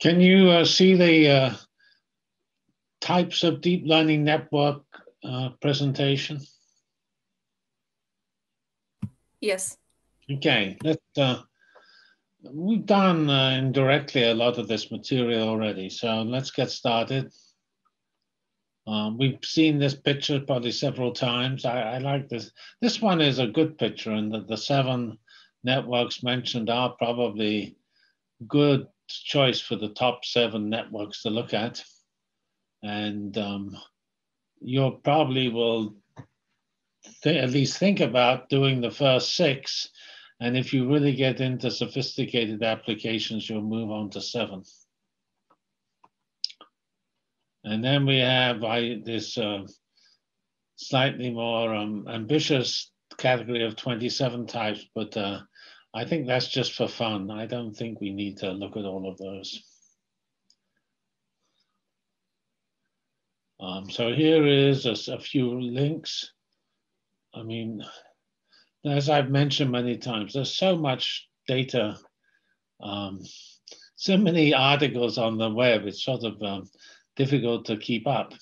Can you uh, see the uh, types of deep learning network uh, presentation? Yes. Okay, let's, uh, we've done uh, indirectly a lot of this material already, so let's get started. Um, we've seen this picture probably several times. I, I, like this. This one is a good picture, and the, the seven networks mentioned are probably good choice for the top seven networks to look at. And um, you probably will at least think about doing the first six. And if you really get into sophisticated applications, you'll move on to seven. And then we have I, this uh, slightly more um, ambitious category of 27 types, but uh, I think that's just for fun. I don't think we need to look at all of those. Um, so here is a, a, few links. I mean, as I've mentioned many times, there's so much data, um, so many articles on the web, it's sort of um, difficult to keep up.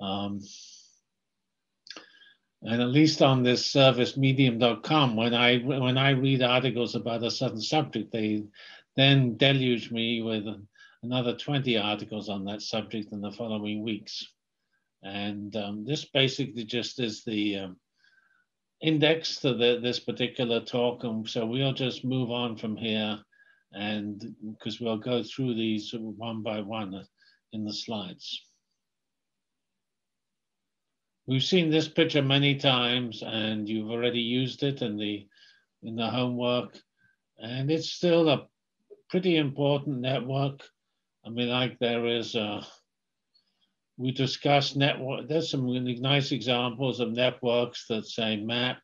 Um, and at least on this service medium.com when i when i read articles about a certain subject they then deluge me with another 20 articles on that subject in the following weeks. And um, this basically just is the um, index to the, this particular talk. And so we'll just move on from here and because we'll go through these one by one in the slides We've seen this picture many times and you've already used it in the, in the homework. And it's still a pretty important network. I mean, like there is, a, we discussed network, there's some really nice examples of networks that say map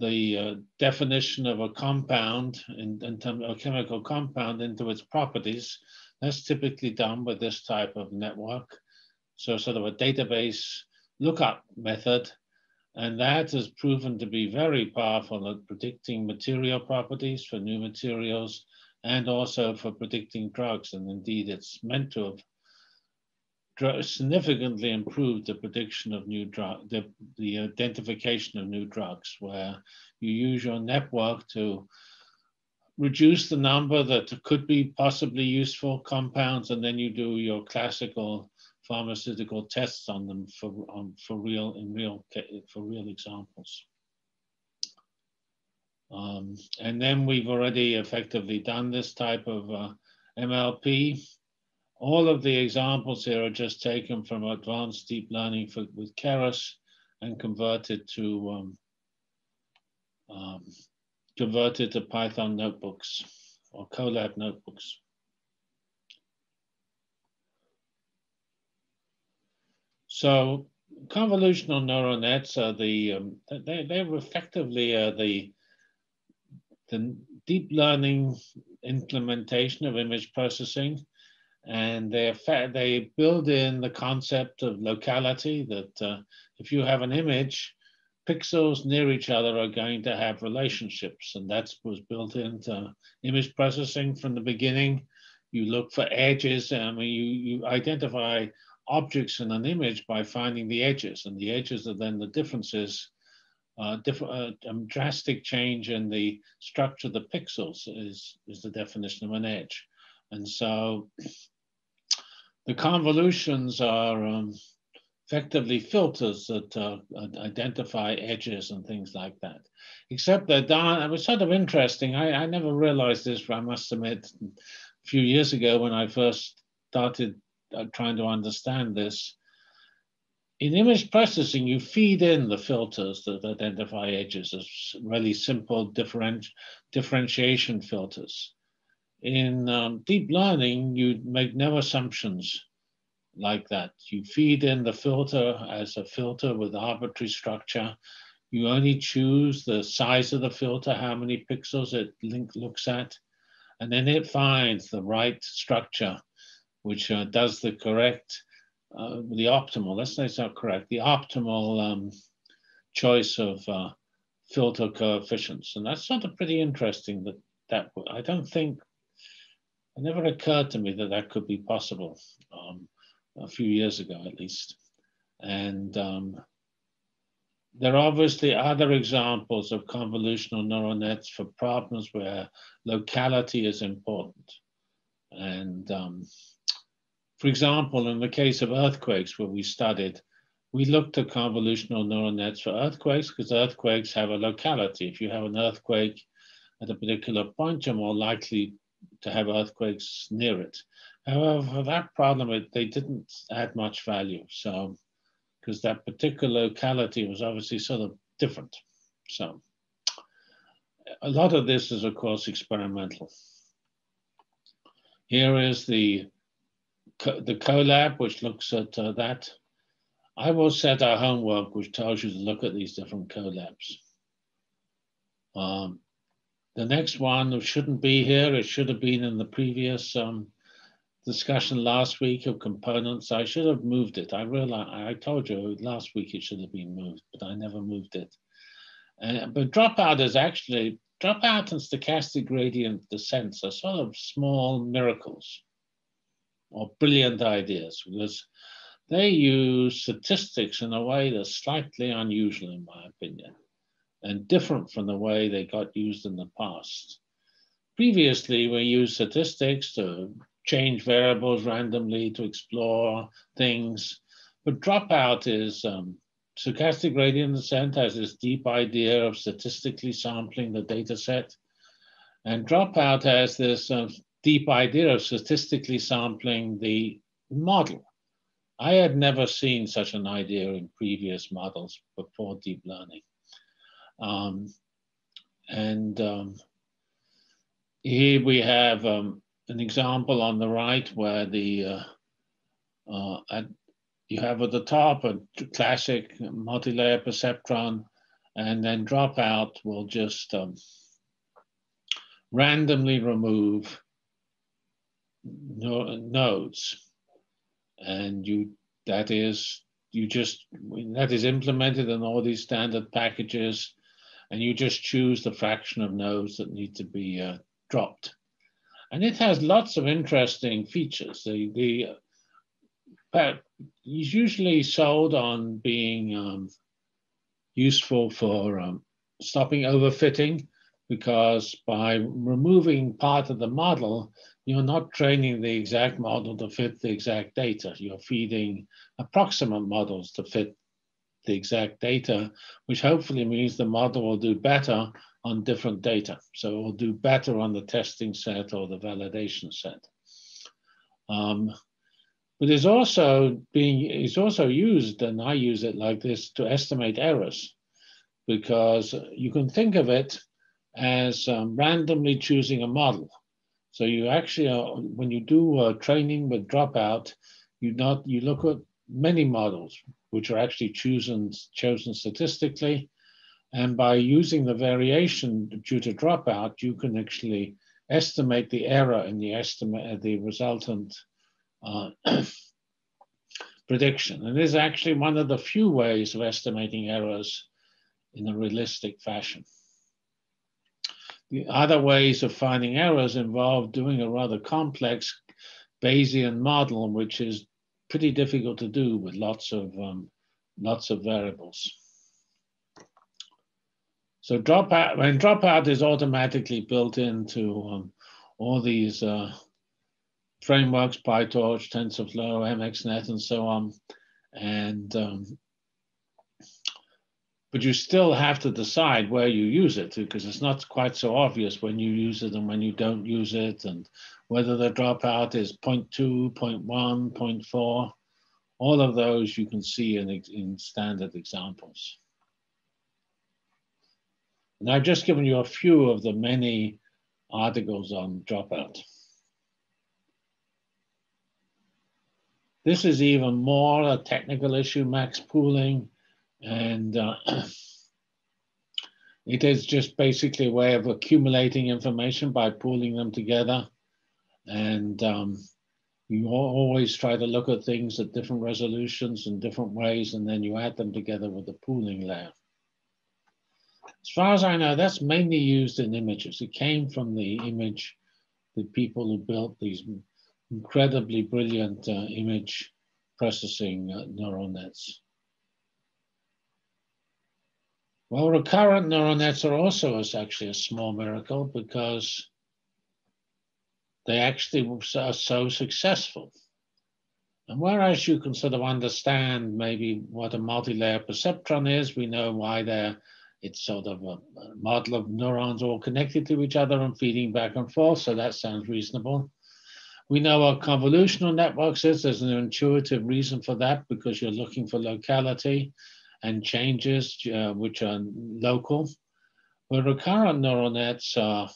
the uh, definition of a compound in, in terms of a chemical compound into its properties. That's typically done with this type of network. So sort of a database lookup method. And that has proven to be very powerful at predicting material properties for new materials and also for predicting drugs. And indeed, it's meant to have significantly improved the prediction of new drug, the, the identification of new drugs, where you use your network to reduce the number that could be possibly useful compounds, and then you do your classical pharmaceutical tests on them for, for real in real for real examples. Um, and then we've already effectively done this type of uh, MLP. All of the examples here are just taken from advanced deep learning for, with Keras and converted to um, um, converted to Python notebooks or Colab notebooks. So convolutional neural nets are the, um, they, they're effectively uh, the, the deep learning implementation of image processing. And they, they build in the concept of locality that uh, if you have an image, pixels near each other are going to have relationships. And that was built into image processing from the beginning. You look for edges, I mean, you, you identify objects in an image by finding the edges, and the edges are then the differences. Uh, different, uh, um, drastic change in the structure of the pixels is, is the definition of an edge. And so the convolutions are um, effectively filters that uh, identify edges and things like that. Except that uh, it was sort of interesting. I, I never realized this, but I must admit, a few years ago when I first started uh, trying to understand this. In image processing, you feed in the filters that identify edges as really simple differenti differentiation filters. In um, deep learning, you make no assumptions like that. You feed in the filter as a filter with arbitrary structure. You only choose the size of the filter, how many pixels it link looks at, and then it finds the right structure which uh, does the correct, uh, the optimal, let's say it's not correct, the optimal um, choice of uh, filter coefficients. And that's of pretty interesting that, that I don't think, it never occurred to me that that could be possible um, a few years ago, at least. And um, there are obviously other examples of convolutional neural nets for problems where locality is important. And um, for example, in the case of earthquakes, where we studied, we looked at convolutional neural nets for earthquakes because earthquakes have a locality. If you have an earthquake at a particular point, you're more likely to have earthquakes near it. However, for that problem, it, they didn't add much value. So because that particular locality was obviously sort of different. So a lot of this is, of course, experimental. Here is the, the CoLab, which looks at uh, that. I will set our homework, which tells you to look at these different CoLabs. Um, the next one shouldn't be here. It should have been in the previous um, discussion last week of components. I should have moved it. I realized I told you last week it should have been moved, but I never moved it. Uh, but dropout is actually dropout and stochastic gradient descents are sort of small miracles or brilliant ideas because they use statistics in a way that's slightly unusual, in my opinion, and different from the way they got used in the past. Previously, we used statistics to change variables randomly to explore things. But dropout is um, stochastic gradient descent has this deep idea of statistically sampling the data set. And dropout has this uh, deep idea of statistically sampling the model. I had never seen such an idea in previous models before deep learning. Um, and um, here we have um, an example on the right where the uh, uh, at, you have at the top a classic multi-layer perceptron, and then dropout will just um, randomly remove nodes, and you that is you just that is implemented in all these standard packages, and you just choose the fraction of nodes that need to be uh, dropped. And it has lots of interesting features. The, the but is usually sold on being um, useful for um, stopping overfitting because by removing part of the model, you're not training the exact model to fit the exact data. You're feeding approximate models to fit the exact data, which hopefully means the model will do better on different data. So it will do better on the testing set or the validation set. Um, but it's also being it's also used, and I use it like this to estimate errors, because you can think of it as um, randomly choosing a model. So you actually, uh, when you do uh, training with dropout, you not you look at many models which are actually chosen chosen statistically, and by using the variation due to dropout, you can actually estimate the error in the estimate, uh, the resultant uh, prediction. And this is actually one of the few ways of estimating errors in a realistic fashion. The other ways of finding errors involve doing a rather complex Bayesian model, which is pretty difficult to do with lots of um, lots of variables. So dropout, when dropout is automatically built into um, all these uh, frameworks, PyTorch, TensorFlow, MXNet, and so on. And um, but you still have to decide where you use it because it's not quite so obvious when you use it and when you don't use it, and whether the dropout is 0.2, 0.1, 0.4. All of those you can see in, in standard examples. And I've just given you a few of the many articles on dropout. This is even more a technical issue, max pooling, and uh, it is just basically a way of accumulating information by pooling them together. And um, you always try to look at things at different resolutions and different ways, and then you add them together with the pooling layer. As far as I know, that's mainly used in images. It came from the image, the people who built these incredibly brilliant uh, image processing uh, neural nets. Well, recurrent neural nets are also actually a small miracle because they actually are so successful. And whereas you can sort of understand maybe what a multi-layer perceptron is, we know why they're, it's sort of a model of neurons all connected to each other and feeding back and forth. So that sounds reasonable. We know what convolutional networks is. There's an intuitive reason for that because you're looking for locality and changes uh, which are local. Where recurrent neural nets are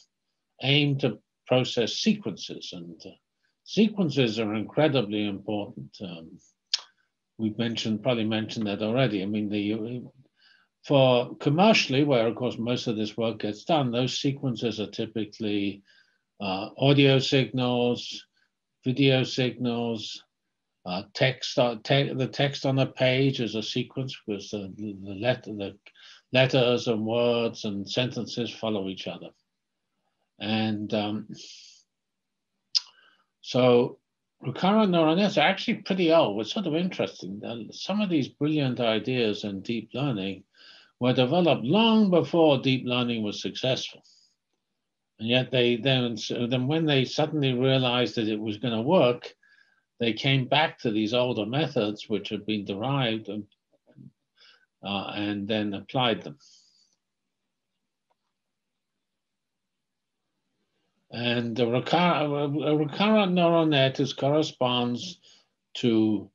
aimed to process sequences and uh, Sequences are incredibly important. Um, we've mentioned, probably mentioned that already. I mean, the for commercially, where of course most of this work gets done, those sequences are typically uh, audio signals, video signals, uh, text. Uh, te the text on a page is a sequence because the, the, the letters and words and sentences follow each other. And um, so neural nets are actually pretty old. It's sort of interesting. Some of these brilliant ideas in deep learning were developed long before deep learning was successful. And yet they then, then when they suddenly realized that it was going to work, they came back to these older methods which had been derived and, uh, and then applied them. And a, a recurrent neural net is corresponds to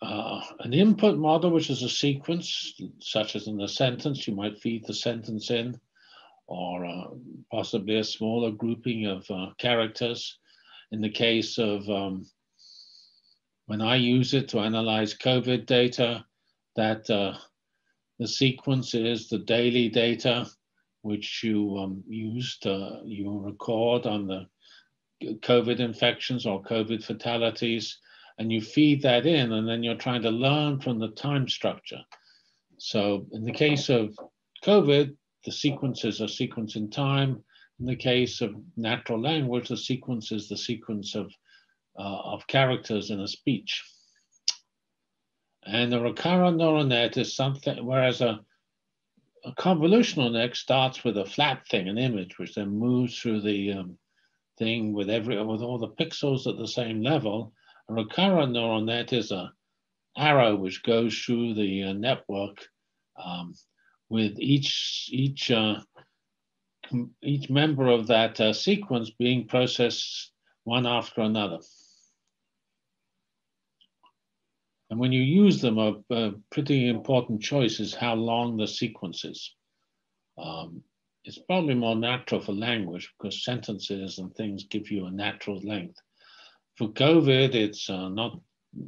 uh, an input model, which is a sequence, such as in a sentence, you might feed the sentence in, or uh, possibly a smaller grouping of uh, characters. In the case of um, when I use it to analyze COVID data, that uh, the sequence is the daily data which you um, used, uh, you record on the COVID infections or COVID fatalities, and you feed that in, and then you're trying to learn from the time structure. So in the case of COVID, the sequences are sequence in time. In the case of natural language, the sequence is the sequence of, of characters in a speech. And the recurrent neural net is something, whereas a a convolutional net starts with a flat thing, an image, which then moves through the um, thing with every with all the pixels at the same level. A recurrent neural net is a arrow which goes through the uh, network um, with each each uh, each member of that uh, sequence being processed one after another. And when you use them, a, a pretty important choice is how long the sequence is. Um, it's probably more natural for language because sentences and things give you a natural length. For COVID, it's uh, not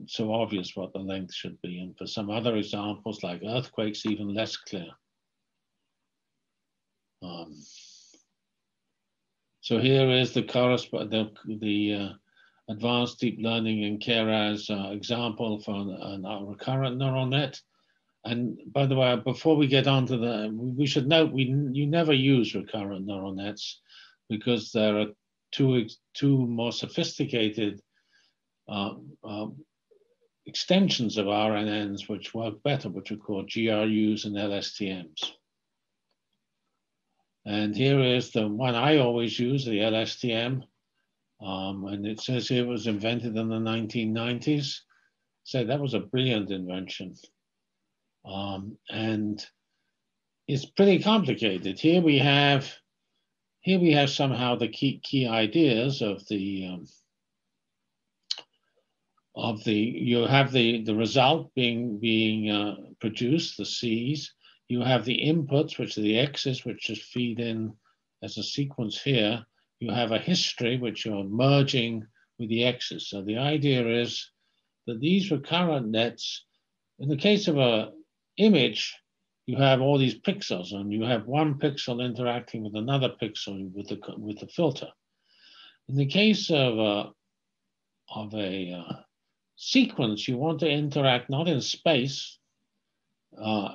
so obvious what the length should be. And for some other examples like earthquakes, even less clear. Um, so here is the the, the uh, advanced deep learning in Keras uh, example for an, a recurrent neural net. And by the way, before we get on to the, we should note we you never use recurrent neural nets because there are two two more sophisticated uh, uh, extensions of RNNs which work better, which are called GRUs and LSTMs. And here is the one I always use, the LSTM. Um, and it says here it was invented in the 1990s. So that was a brilliant invention. Um, and it's pretty complicated. Here we have, here we have somehow the key, key ideas of the, um, of the, you have the, the result being, being uh, produced, the C's. You have the inputs, which are the X's, which just feed in as a sequence here you have a history which you're merging with the X's. So the idea is that these recurrent nets, in the case of a image, you have all these pixels and you have one pixel interacting with another pixel with the, with the filter. In the case of a, of a uh, sequence, you want to interact not in space, uh,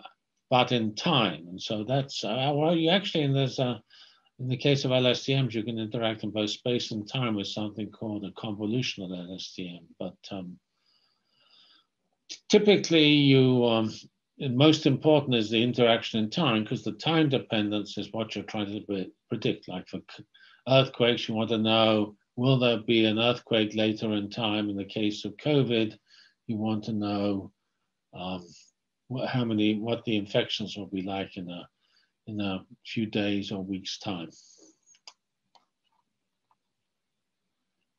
but in time. And so that's, uh, well, you actually, and there's a, In the case of LSTMs, you can interact in both space and time with something called a convolutional LSTM. But um, typically, you um, most important is the interaction in time because the time dependence is what you're trying to predict. Like for earthquakes, you want to know will there be an earthquake later in time? In the case of COVID, you want to know um, how many, what the infections will be like in a in a few days or weeks' time.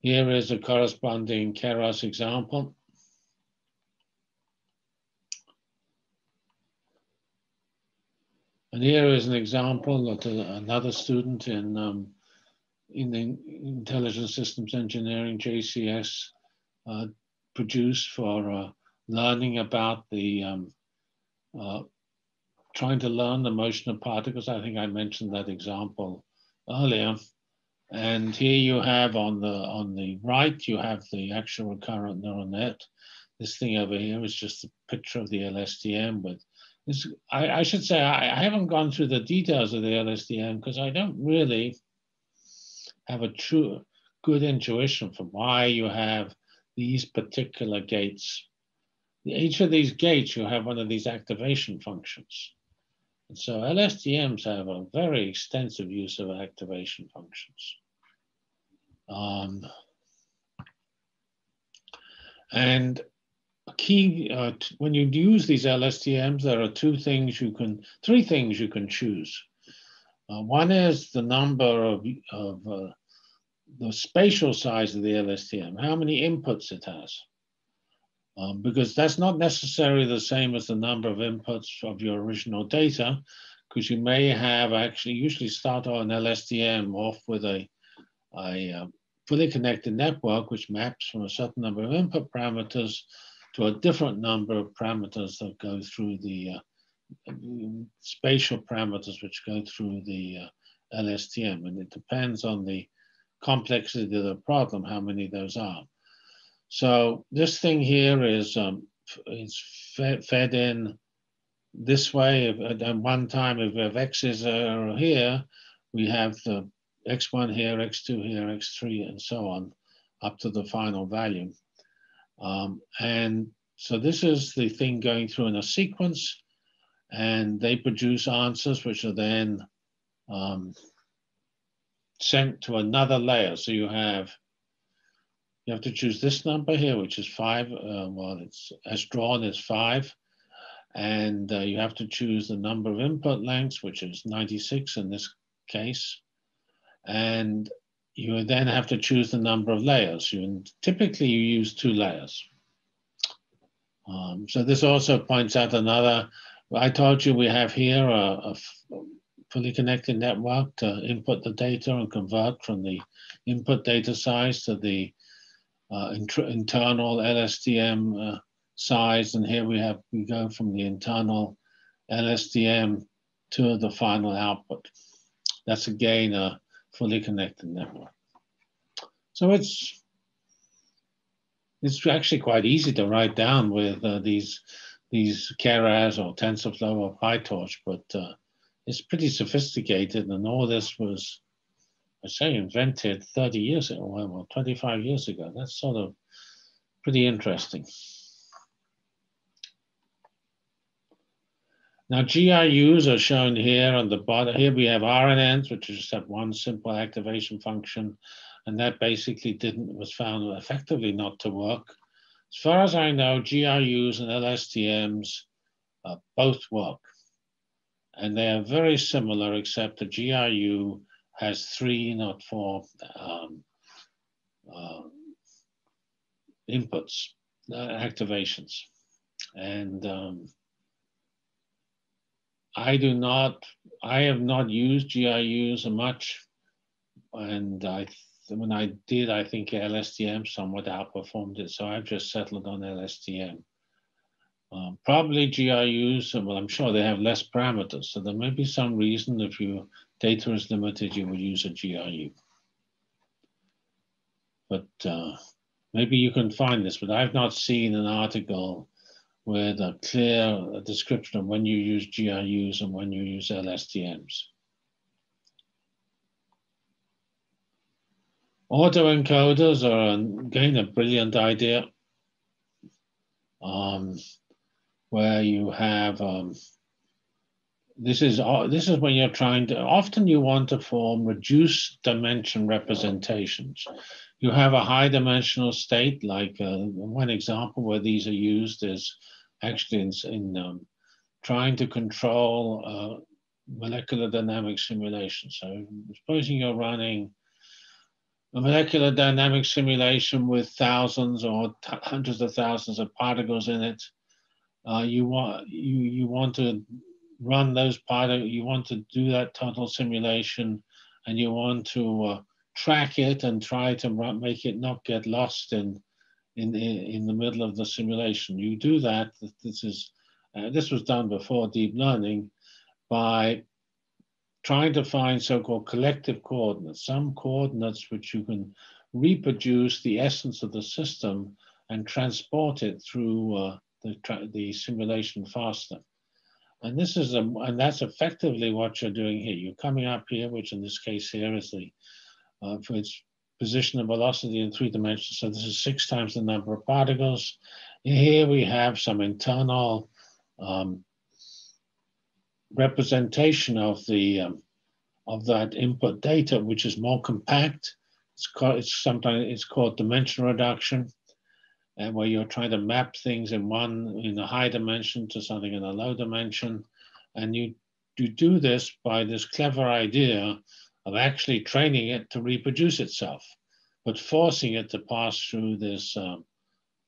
Here is a corresponding Keras example. And here is an example that another student in, um, in the Intelligent Systems Engineering, JCS, uh, produced for uh, learning about the um, uh, trying to learn the motion of particles. I think I mentioned that example earlier. And here you have on the on the right, you have the actual recurrent neural net. This thing over here is just a picture of the LSTM with I, I, should say I, I, haven't gone through the details of the LSTM because I don't really have a true good intuition for why you have these particular gates. Each of these gates, you have one of these activation functions. And so LSTMs have a very extensive use of activation functions. Um, and key, uh, when you use these LSTMs, there are two things you can, three things you can choose. Uh, one is the number of, of uh, the spatial size of the LSTM, how many inputs it has um, because that's not necessarily the same as the number of inputs of your original data, because you may have actually usually start on LSTM off with a, a uh, fully connected network, which maps from a certain number of input parameters to a different number of parameters that go through the uh, spatial parameters which go through the uh, LSTM. And it depends on the complexity of the problem, how many those are. So this thing here is um, is fed, fed in this way. At one time, if, if x is uh, here, we have the x1 here, x2 here, x3, and so on, up to the final value. Um, and so this is the thing going through in a sequence, and they produce answers which are then um, sent to another layer. So you have you have to choose this number here, which is five. Uh, well, it's as drawn as five. And uh, you have to choose the number of input lengths, which is 96 in this case. And you then have to choose the number of layers. You, typically, you use two layers. Um, so this also points out another, I told you we have here a, a fully connected network to input the data and convert from the input data size to the uh, internal LSTM uh, size. And here we have, we go from the internal LSTM to the final output. That's again a fully connected network. So it's, it's actually quite easy to write down with uh, these, these Keras or TensorFlow or PyTorch, but uh, it's pretty sophisticated and all this was I say invented 30 years ago, well, 25 years ago. That's sort of pretty interesting. Now GRUs are shown here on the bottom. Here we have RNNs, which is just have one simple activation function, and that basically didn't was found effectively not to work. As far as I know, GRUs and LSTMs uh, both work, and they are very similar, except the GRU has three, not four um, uh, inputs, uh, activations. And um, I do not, I have not used GRUs much. And I, when I did, I think LSTM somewhat outperformed it. So I've just settled on LSTM. Um, probably GRUs, well, I'm sure they have less parameters. So there may be some reason if your data is limited, you would use a GRU. But uh, maybe you can find this, but I've not seen an article with a clear description of when you use GRUs and when you use LSTMs. Autoencoders are, again, a brilliant idea um, where you have, um, this is uh, this is when you're trying to, often you want to form reduced dimension representations. You have a high dimensional state, like uh, one example where these are used is actually in, in um, trying to control uh, molecular dynamic simulation. So supposing you're running a molecular dynamic simulation with thousands or hundreds of thousands of particles in it. Uh, you want you you want to run those particles. You want to do that total simulation, and you want to uh, track it and try to make it not get lost in in in the middle of the simulation. You do that. This is uh, this was done before deep learning by trying to find so-called collective coordinates, some coordinates which you can reproduce the essence of the system and transport it through uh, the, the simulation faster. And this is a, and that's effectively what you're doing here. You're coming up here, which in this case here is the uh, for its position and velocity in three dimensions. So this is six times the number of particles. Here we have some internal um, representation of the um, of that input data, which is more compact. It's called it's sometimes it's called dimension reduction, and where you're trying to map things in one in a high dimension to something in a low dimension, and you you do this by this clever idea of actually training it to reproduce itself, but forcing it to pass through this um,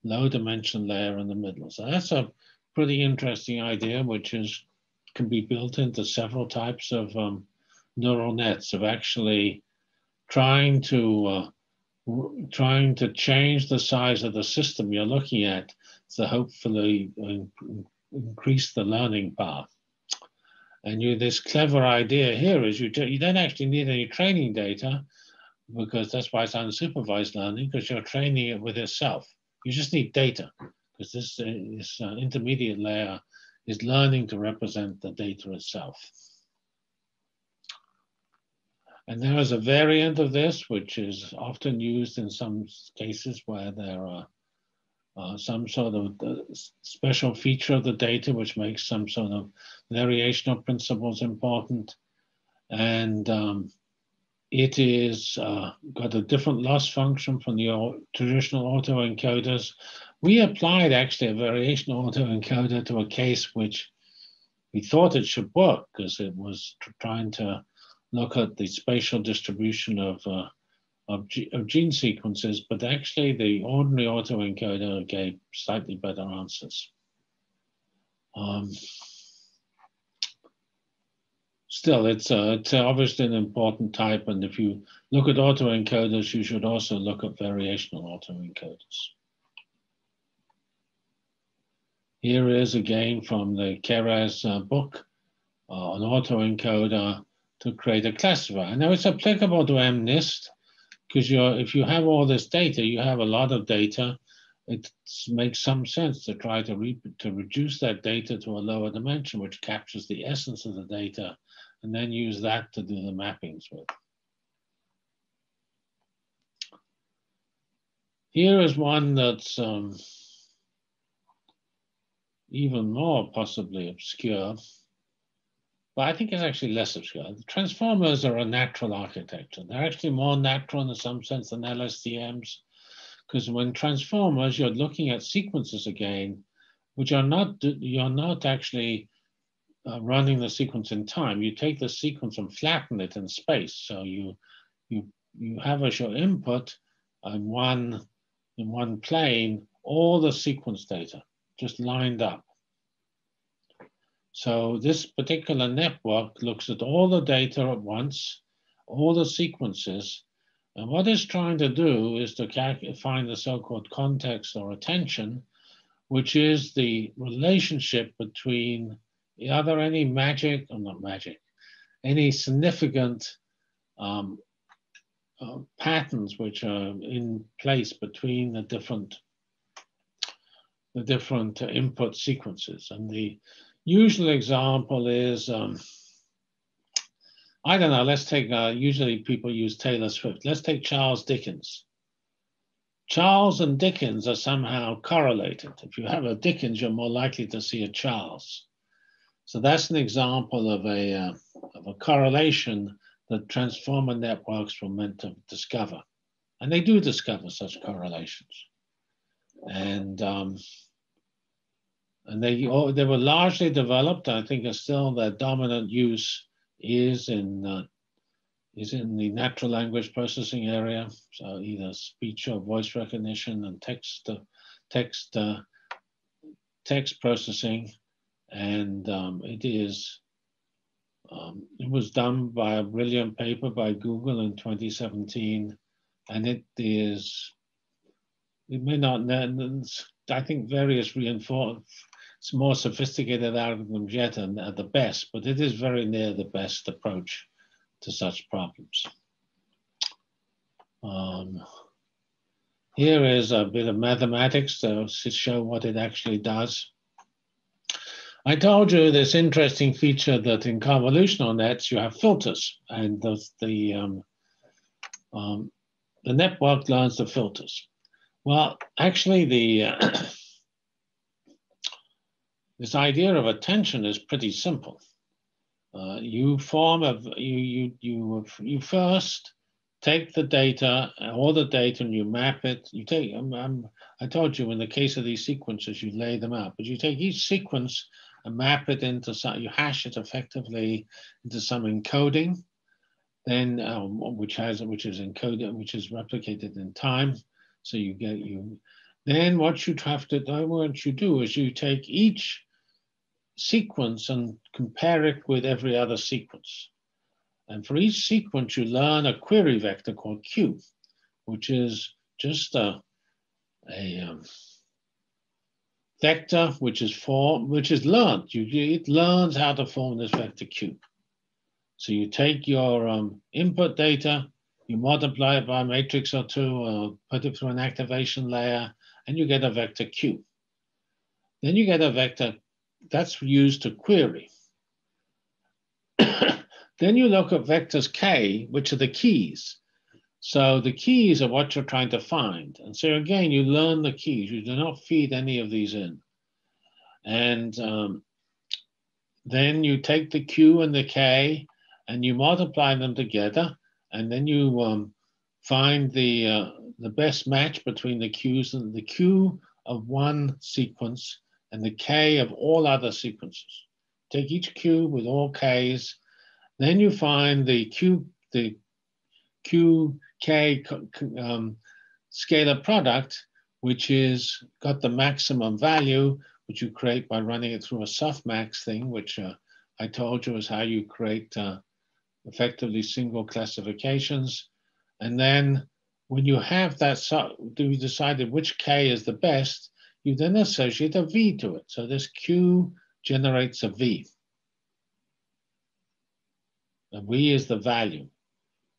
low dimension layer in the middle. So that's a pretty interesting idea, which is can be built into several types of um, neural nets of actually trying to uh, trying to change the size of the system you're looking at to hopefully increase the learning path. And you, this clever idea here is you, you don't actually need any training data because that's why it's unsupervised learning because you're training it with itself. You just need data because this, this uh, intermediate layer is learning to represent the data itself. And there is a variant of this, which is often used in some cases where there are uh, some sort of special feature of the data, which makes some sort of variational principles important. And um, it is uh, got a different loss function from the traditional autoencoders, we applied actually a variational autoencoder to a case which we thought it should work because it was trying to look at the spatial distribution of, uh, of, of, gene sequences, but actually the ordinary autoencoder gave slightly better answers. Um, still, it's, uh, it's obviously an important type, and if you look at autoencoders, you should also look at variational autoencoders. Here is again from the Keras uh, book, uh, an autoencoder to create a classifier. Now it's applicable to MNIST because you're, if you have all this data, you have a lot of data, it makes some sense to try to, re to reduce that data to a lower dimension, which captures the essence of the data, and then use that to do the mappings with. Here is one that's um, even more possibly obscure, but I think it's actually less obscure. The transformers are a natural architecture. They're actually more natural in some sense than LSTMs, because when transformers, you're looking at sequences again, which are not, you're not actually uh, running the sequence in time. You take the sequence and flatten it in space. So you, you, you have as your input in one, in one plane, all the sequence data just lined up. So this particular network looks at all the data at once, all the sequences, and what it's trying to do is to find the so-called context or attention, which is the relationship between, are there any magic, or not magic, any significant um, uh, patterns which are in place between the different the different input sequences. And the usual example is um, I don't know, let's take, uh, usually people use Taylor Swift. Let's take Charles Dickens. Charles and Dickens are somehow correlated. If you have a Dickens, you're more likely to see a Charles. So that's an example of a, uh, of a correlation that transformer networks were meant to discover. And they do discover such correlations. And um, and they oh, they were largely developed. I think still their dominant use is in uh, is in the natural language processing area. So either speech or voice recognition and text uh, text uh, text processing, and um, it is. Um, it was done by a brilliant paper by Google in 2017, and it is. It may not. I think various reinforce it's more sophisticated algorithms yet and at the best, but it is very near the best approach to such problems. Um, here is a bit of mathematics to show what it actually does. I told you this interesting feature that in convolutional nets you have filters, and the the, um, um, the network learns the filters. Well, actually, the uh, this idea of attention is pretty simple. Uh, you form a you you you you first take the data, all the data, and you map it. You take. Um, um, I told you in the case of these sequences, you lay them out, but you take each sequence and map it into some. You hash it effectively into some encoding, then um, which has which is encoded, which is replicated in time. So you get you. Then what you have to what you do is you take each sequence and compare it with every other sequence. And for each sequence, you learn a query vector called Q, which is just a, a um, vector which is formed, which is learned. You, it learns how to form this vector Q. So you take your um, input data, you multiply it by a matrix or two, or put it through an activation layer, and you get a vector Q. Then you get a vector that's used to query. then you look at vectors k, which are the keys. So the keys are what you're trying to find. And so again, you learn the keys. You do not feed any of these in. And um, then you take the Q and the K and you multiply them together. And then you um, find the, uh, the best match between the Qs and the Q of one sequence and the K of all other sequences. Take each cube with all Ks, then you find the Q, the QK um, scalar product, which is got the maximum value, which you create by running it through a softmax thing, which uh, I told you is how you create uh, effectively single classifications. And then when you have that, so, do you decided which K is the best, you then associate a V to it. So this Q generates a V. The V is the value.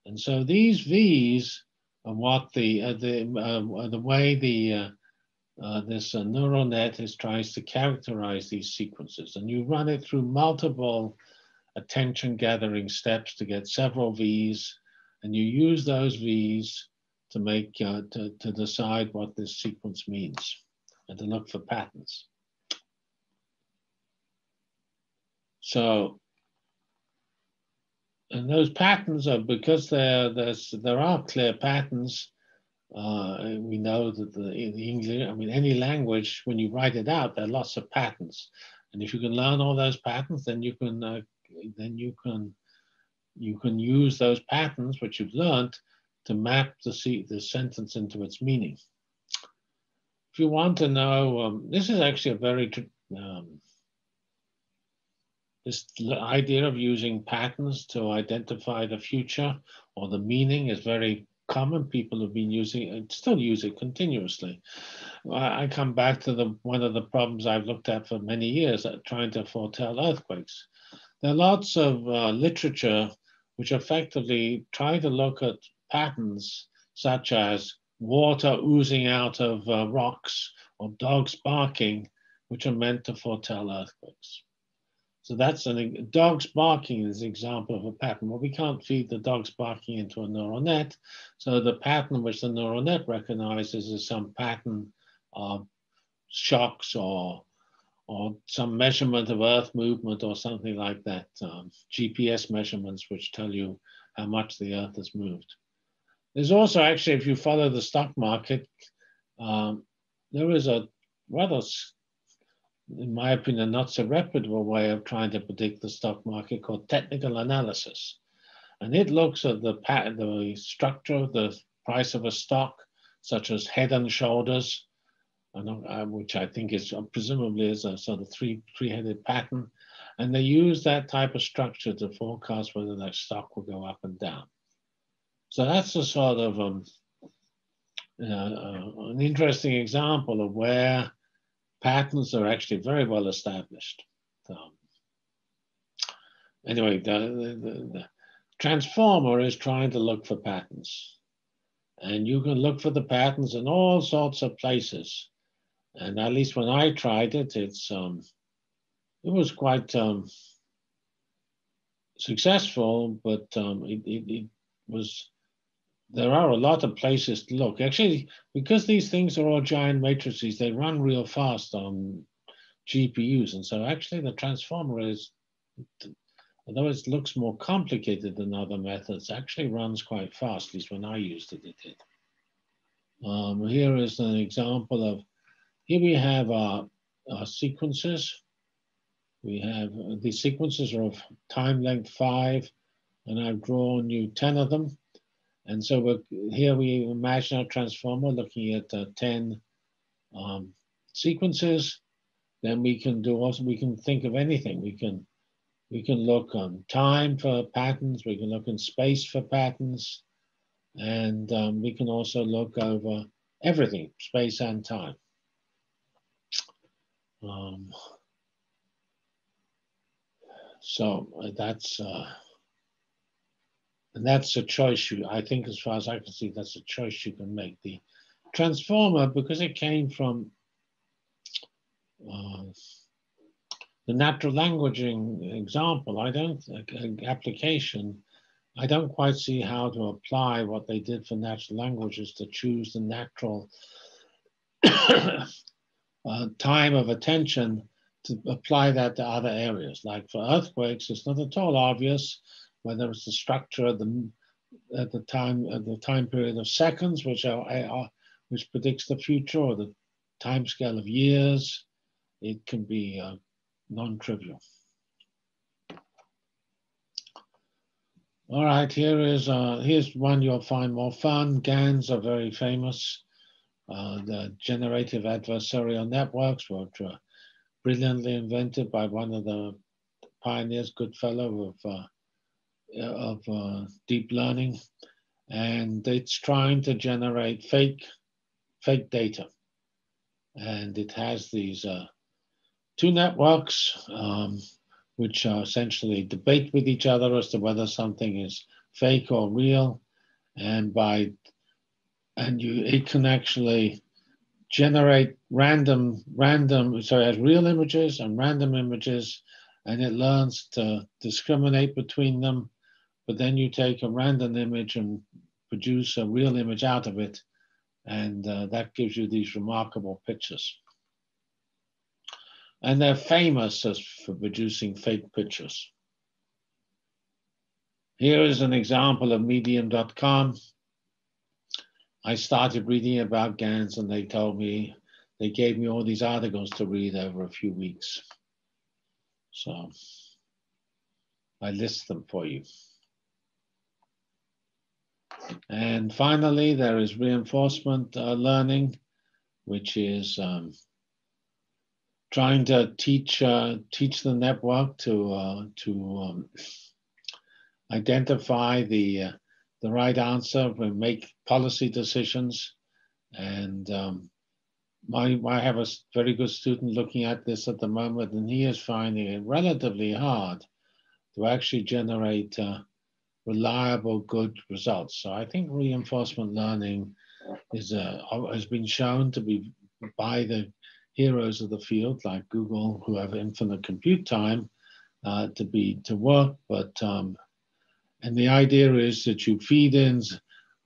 And so these V's are what the, uh, the, uh, the way the, uh, uh this uh, neural net is tries to characterize these sequences. And you run it through multiple attention gathering steps to get several V's. And you use those V's to make, uh, to, to decide what this sequence means and to look for patterns. So, and those patterns are because there there's there are clear patterns. Uh, we know that the, in English, I mean, any language, when you write it out, there are lots of patterns, and if you can learn all those patterns, then you can uh, then you can you can use those patterns which you've learned to map the see the sentence into its meaning if you want to know, um, this is actually a very, um, this idea of using patterns to identify the future or the meaning is very common. People have been using it, still use it continuously. I, come back to the one of the problems I've looked at for many years, uh, trying to foretell earthquakes. There are lots of uh, literature which effectively try to look at patterns such as water oozing out of uh, rocks or dogs barking, which are meant to foretell earthquakes. So that's an dog's barking is an example of a pattern. Well, we can't feed the dog's barking into a neural net. So the pattern which the neural net recognizes is some pattern of shocks or or some measurement of Earth movement or something like that. Um, GPS measurements which tell you how much the Earth has moved. There's also actually, if you follow the stock market, um, there is a rather in my opinion, not so reputable way of trying to predict the stock market called technical analysis. And it looks at the pattern, the structure of the price of a stock, such as head and shoulders, uh, which I think is uh, presumably is a sort of three three-headed pattern. And they use that type of structure to forecast whether that stock will go up and down. So that's a sort of um, uh, uh, an interesting example of where patterns are actually very well established. Um, anyway, the, the, the, transformer is trying to look for patterns. And you can look for the patterns in all sorts of places. And at least when I tried it, it's um, it was quite um, successful, but um, it, it, it was there are a lot of places to look. Actually, because these things are all giant matrices, they run real fast on GPUs. And so actually the transformer is, although it looks more complicated than other methods, actually runs quite fast, at least when I used it, it did. Um, here is an example of, here we have our, our sequences. We have, uh, the sequences are of time length five, and I've drawn you 10 of them. And so here we imagine a transformer looking at uh, 10 um, sequences. Then we can do also, we can think of anything. We can, we can look on time for patterns. We can look in space for patterns. And um, we can also look over everything, space and time. Um, so uh, that's, uh, and that's a choice you, I think, as far as I can see, that's a choice you can make. The transformer, because it came from uh, the natural languaging example, I don't, uh, application, I don't quite see how to apply what they did for natural languages to choose the natural uh, time of attention to apply that to other areas. Like for earthquakes, it's not at all obvious whether it's the structure at the at the time at the time period of seconds, which are, are which predicts the future, or the time scale of years, it can be uh, non-trivial. All right, here is uh, here's one you'll find more fun. GANs are very famous. Uh, the generative adversarial networks were uh, brilliantly invented by one of the pioneers, Goodfellow of uh, of uh, deep learning, and it's trying to generate fake fake data, and it has these uh, two networks um, which are essentially debate with each other as to whether something is fake or real, and by and you it can actually generate random random so it has real images and random images and it learns to discriminate between them but then you take a random image and produce a real image out of it, and uh, that gives you these remarkable pictures. And they're famous as for producing fake pictures. Here is an example of medium.com. I started reading about GANs and they told me, they gave me all these articles to read over a few weeks. So I list them for you. And finally, there is reinforcement uh, learning, which is um, trying to teach uh, teach the network to uh, to um, identify the uh, the right answer and make policy decisions. And um, my, I have a very good student looking at this at the moment, and he is finding it relatively hard to actually generate uh, reliable, good results. So I think reinforcement learning is a, has been shown to be by the heroes of the field like Google, who have infinite compute time, uh, to be to work, but um, and the idea is that you feed in,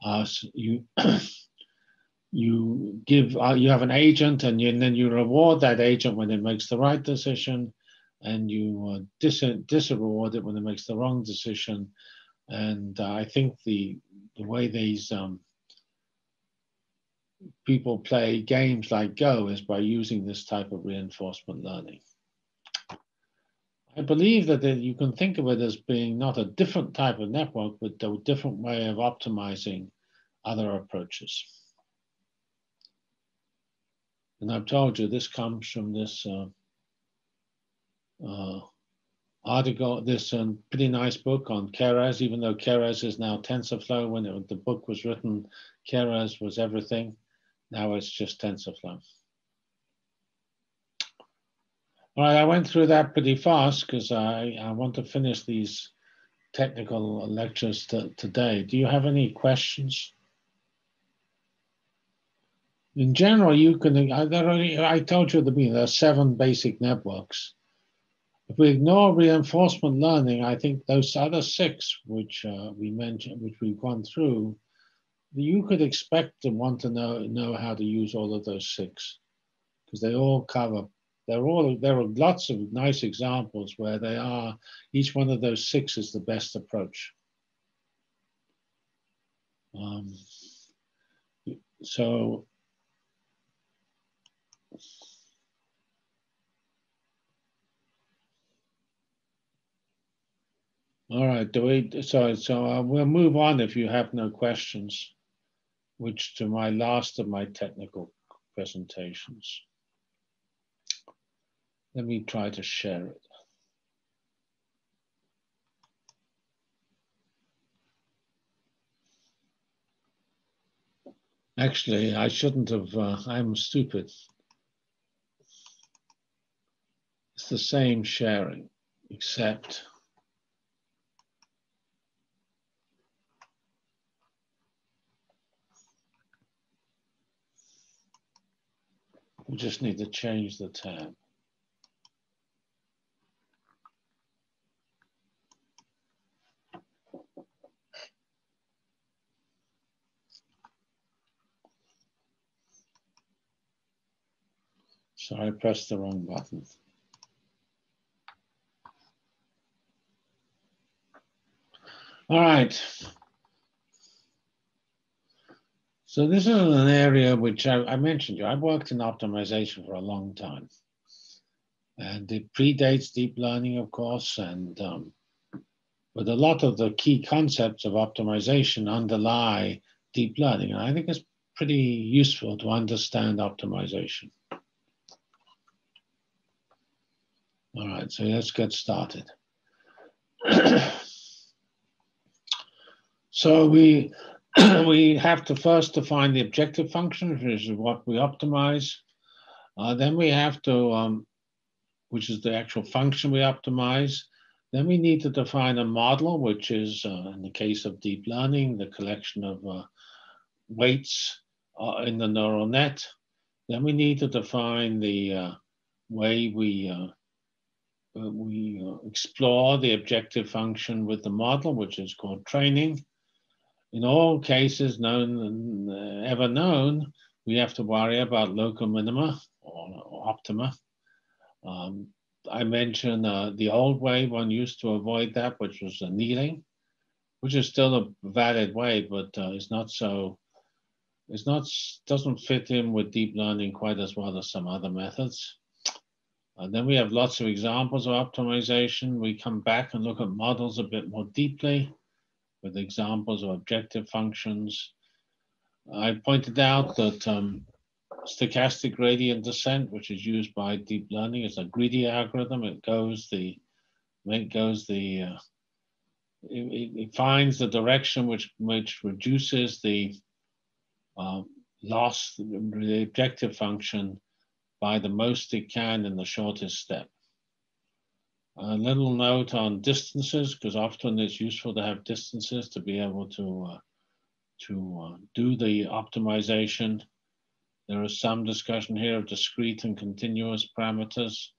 uh, you you give uh, you have an agent, and, you, and, then you reward that agent when it makes the right decision, and you uh, dis disreward it when it makes the wrong decision. And uh, I think the the way these um, people play games like Go is by using this type of reinforcement learning. I believe that you can think of it as being not a different type of network, but a different way of optimizing other approaches. And I've told you this comes from this uh, uh, article, this um, pretty nice book on Keras, even though Keras is now TensorFlow. When it, the book was written, Keras was everything. Now it's just TensorFlow. All right, I went through that pretty fast because I, I want to finish these technical lectures today. Do you have any questions? In general, you can, I, I told you at the beginning, there are seven basic networks. If we ignore reinforcement learning, I think those other six, which uh, we mentioned, which we've gone through, you could expect to want to know, know how to use all of those six because they all cover, they're all, there are lots of nice examples where they are, each one of those six is the best approach. Um, so, all right, do we, so, so uh, we'll move on if you have no questions which to my last of my technical presentations. Let me try to share it. Actually, I shouldn't have, uh, I'm stupid. It's the same sharing, except We just need to change the tab. Sorry, I pressed the wrong button. All right. So this is an area which I, I mentioned you. I've worked in optimization for a long time. And it predates deep learning, of course, and um, but a lot of the key concepts of optimization underlie deep learning. And I think it's pretty useful to understand optimization. All right, so let's get started. so we we have to first define the objective function, which is what we optimize. Uh, then we have to, um, which is the actual function we optimize. Then we need to define a model, which is, uh, in the case of deep learning, the collection of uh, weights uh, in the neural net. Then we need to define the uh, way we uh, we explore the objective function with the model, which is called training in all cases known uh, ever known, we have to worry about local minima or, or optima. Um, I mentioned uh, the old way one used to avoid that, which was annealing, which is still a valid way, but uh, it's not so. It's not doesn't fit in with deep learning quite as well as some other methods. And then we have lots of examples of optimization. We come back and look at models a bit more deeply with examples of objective functions. I pointed out that um, stochastic gradient descent, which is used by deep learning, is a greedy algorithm. It goes the, it goes the, uh, it, it, finds the direction which which reduces the uh, loss, the objective function, by the most it can in the shortest step. A little note on distances, because often it's useful to have distances to be able to, uh, to uh, do the optimization. There is some discussion here of discrete and continuous parameters.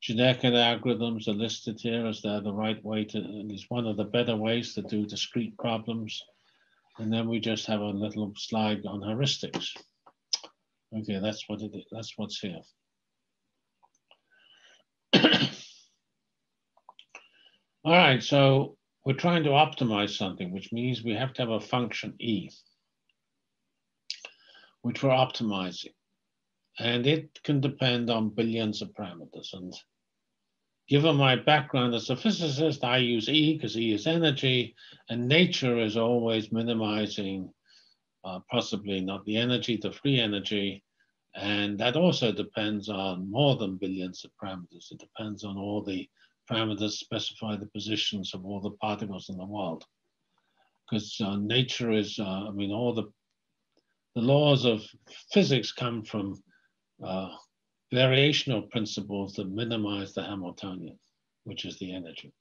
Genetic algorithms are listed here as they're the right way to, and it's one of the better ways to do discrete problems. And then we just have a little slide on heuristics. Okay, that's what it is. That's what's here. All right, so we're trying to optimize something, which means we have to have a function E, which we're optimizing. And it can depend on billions of parameters. And given my background as a physicist, I use E because E is energy, and nature is always minimizing, uh, possibly not the energy, the free energy. And that also depends on more than billions of parameters. It depends on all the parameters specify the positions of all the particles in the world. Because uh, nature is, uh, I mean, all the, the laws of physics come from uh, variational principles that minimize the Hamiltonian, which is the energy.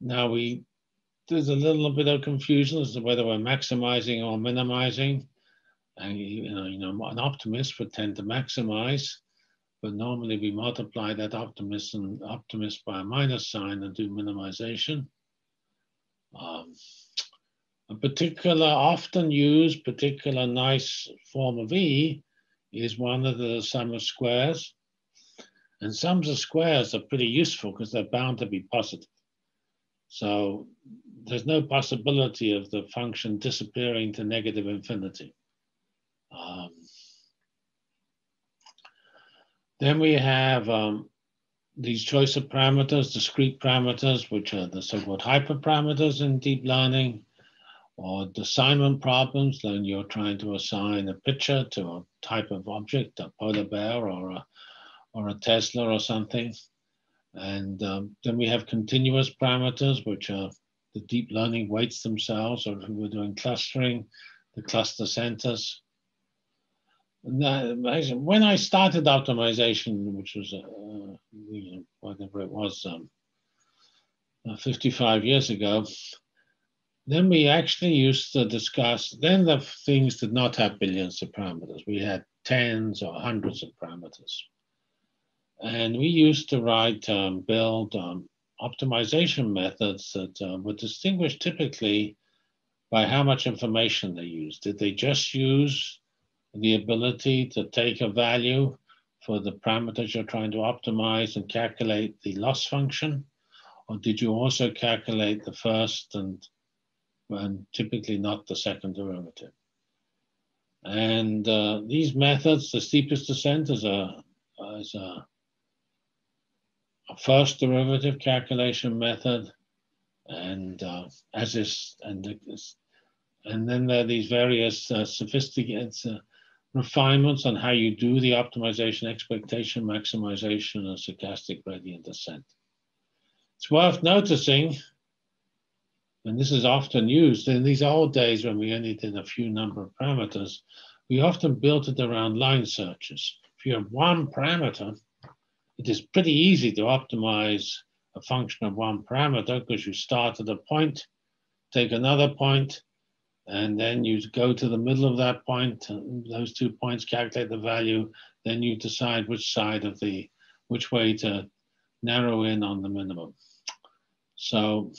Now we, there's a little bit of confusion as to whether we're maximizing or minimizing. And you know, you know, an optimist would tend to maximize, but normally we multiply that optimist and optimist by a minus sign and do minimization. Um, a particular, often used, particular nice form of E is one of the sum of squares. And sums of squares are pretty useful because they're bound to be positive. So there's no possibility of the function disappearing to negative infinity. Um, then we have um, these choice of parameters, discrete parameters, which are the so-called hyperparameters in deep learning or the assignment problems, then you're trying to assign a picture to a type of object, a polar bear or a, or a Tesla or something. And um, then we have continuous parameters, which are the deep learning weights themselves, or if we're doing clustering, the cluster centers. When I started optimization, which was, uh, you know, whatever it was, um, uh, 55 years ago, then we actually used to discuss, then the things did not have billions of parameters. We had tens or hundreds of parameters. And we used to write, um, build um, optimization methods that uh, were distinguished typically by how much information they used. Did they just use the ability to take a value for the parameters you're trying to optimize and calculate the loss function? Or did you also calculate the first and and typically not the second derivative. And uh, these methods, the steepest descent is a, is a, a first derivative calculation method, and uh, as is, and, and then there are these various uh, sophisticated refinements on how you do the optimization, expectation, maximization, and stochastic gradient descent. It's worth noticing and this is often used in these old days when we only did a few number of parameters, we often built it around line searches. If you have one parameter, it is pretty easy to optimize a function of one parameter because you start at a point, take another point, and then you go to the middle of that point, those two points calculate the value, then you decide which side of the, which way to narrow in on the minimum. So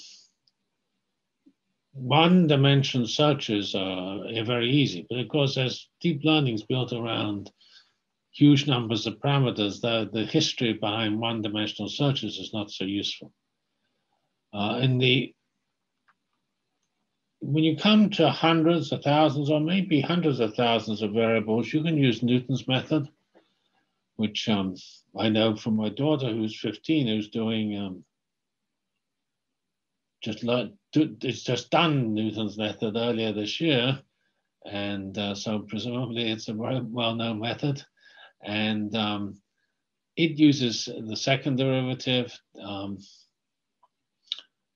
one dimension searches are very easy, but of course, as deep learning is built around huge numbers of parameters, the, the history behind one dimensional searches is not so useful. Uh, in the when you come to hundreds of thousands or maybe hundreds of thousands of variables, you can use Newton's method, which um, I know from my daughter who's 15, who's doing um, just learned, it's just done Newton's method earlier this year. And uh, so presumably it's a well-known method. And um, it uses the second derivative um,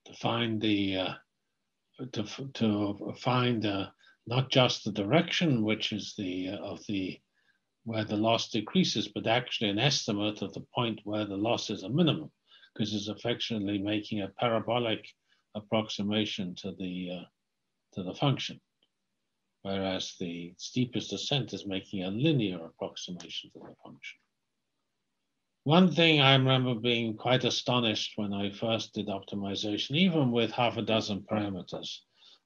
to find the, uh, to, to find uh, not just the direction, which is the, uh, of the, where the loss decreases, but actually an estimate of the point where the loss is a minimum, because it's affectionately making a parabolic approximation to the, uh, to the function, whereas the steepest ascent is making a linear approximation to the function. One thing I remember being quite astonished when I first did optimization, even with half a dozen parameters,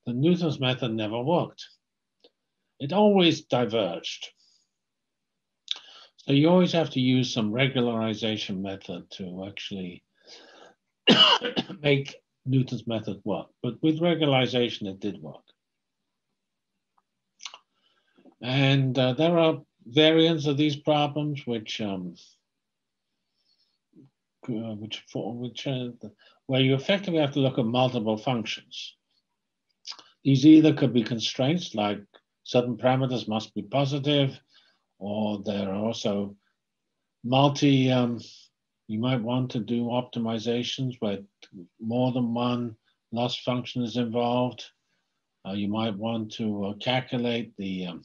the Newton's method never worked. It always diverged. So you always have to use some regularization method to actually make Newton's method work. But with regularization, it did work. And uh, there are variants of these problems which um, uh, which for which uh, where you effectively have to look at multiple functions. These either could be constraints like certain parameters must be positive, or there are also multi. Um, you might want to do optimizations where more than one loss function is involved. Uh, you might want to uh, calculate the um,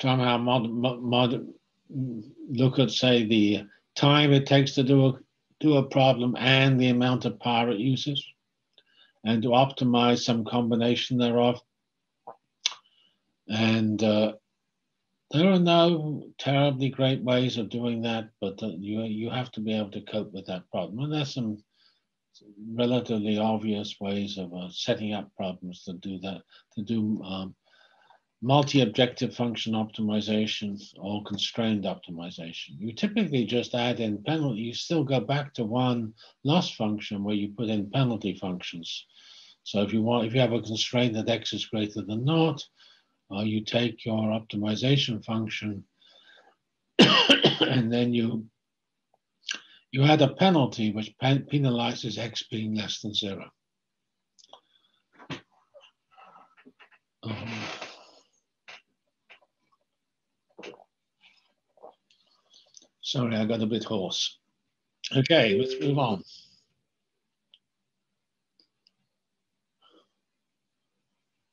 somehow mod, mod, mod, look at say the time it takes to do a do a problem and the amount of power it uses and to optimize some combination thereof. And uh, there are no terribly great ways of doing that but uh, you you have to be able to cope with that problem. And there's some relatively obvious ways of uh, setting up problems to do that to do um, multi-objective function optimization or constrained optimization. You typically just add in penalty, you still go back to one loss function where you put in penalty functions. So if you want, if you have a constraint that x is greater than naught, uh, you take your optimization function and then you you add a penalty which penalizes x being less than zero. Um, Sorry, I got a bit hoarse. Okay, let's move on.